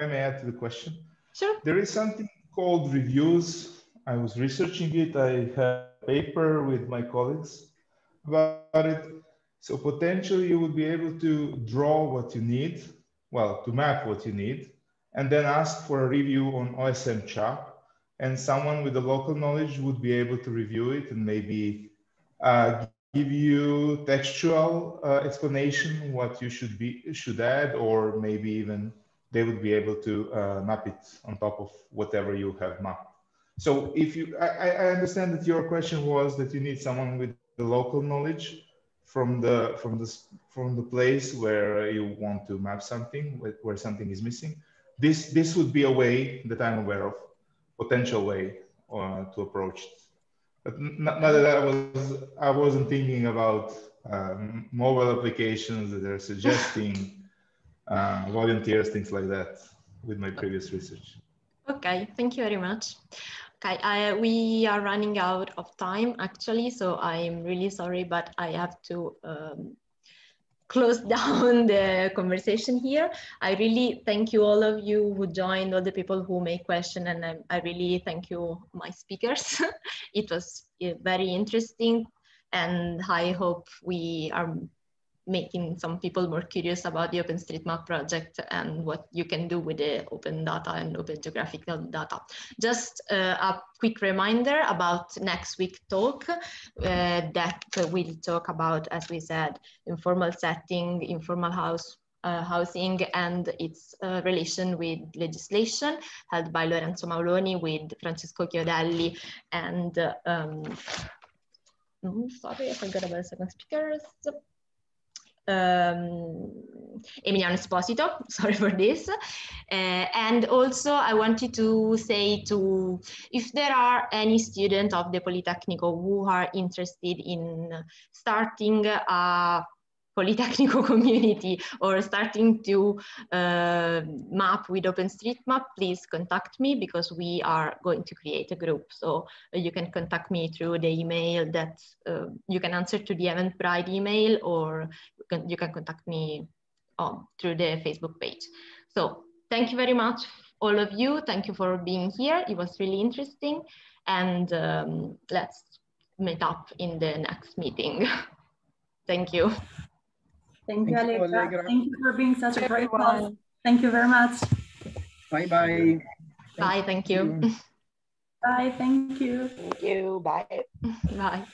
I may add to the question. Sure. There is something called reviews. I was researching it. I have a paper with my colleagues about it. So potentially you would be able to draw what you need, well, to map what you need, and then ask for a review on OSMCha. And someone with the local knowledge would be able to review it and maybe uh, give you textual uh, explanation what you should be should add or maybe even they would be able to uh, map it on top of whatever you have mapped. So if you I, I understand that your question was that you need someone with the local knowledge from the from the from the place where you want to map something where something is missing. This this would be a way that i'm aware of potential way uh, to approach it. But not, not, that I was, I wasn't thinking about um, mobile applications that are suggesting uh, volunteers, things like that with my previous research. Okay, thank you very much. Okay, I, we are running out of time actually, so I'm really sorry, but I have to um, close down the conversation here. I really thank you all of you who joined, all the people who made questions, and I, I really thank you my speakers. it was very interesting, and I hope we are making some people more curious about the OpenStreetMap project and what you can do with the open data and open geographical data. Just uh, a quick reminder about next week talk uh, that will talk about, as we said, informal setting, informal house uh, housing and its uh, relation with legislation held by Lorenzo Mauloni with Francesco Chiodelli and um, mm, sorry, I forgot about the second speakers um, Emiliano Esposito, sorry for this. Uh, and also I wanted to say to, if there are any students of the Politecnico who are interested in starting a Polytechnical community or starting to uh, map with OpenStreetMap, please contact me because we are going to create a group. So uh, you can contact me through the email that uh, you can answer to the Eventbrite email or you can, you can contact me through the Facebook page. So thank you very much, all of you. Thank you for being here. It was really interesting. And um, let's meet up in the next meeting. thank you. Thank, you, Allegra. Thank you for being such a great one. Thank you very much. Bye bye. Bye. Thank you. Bye. Thank you. Thank you. Bye. Bye.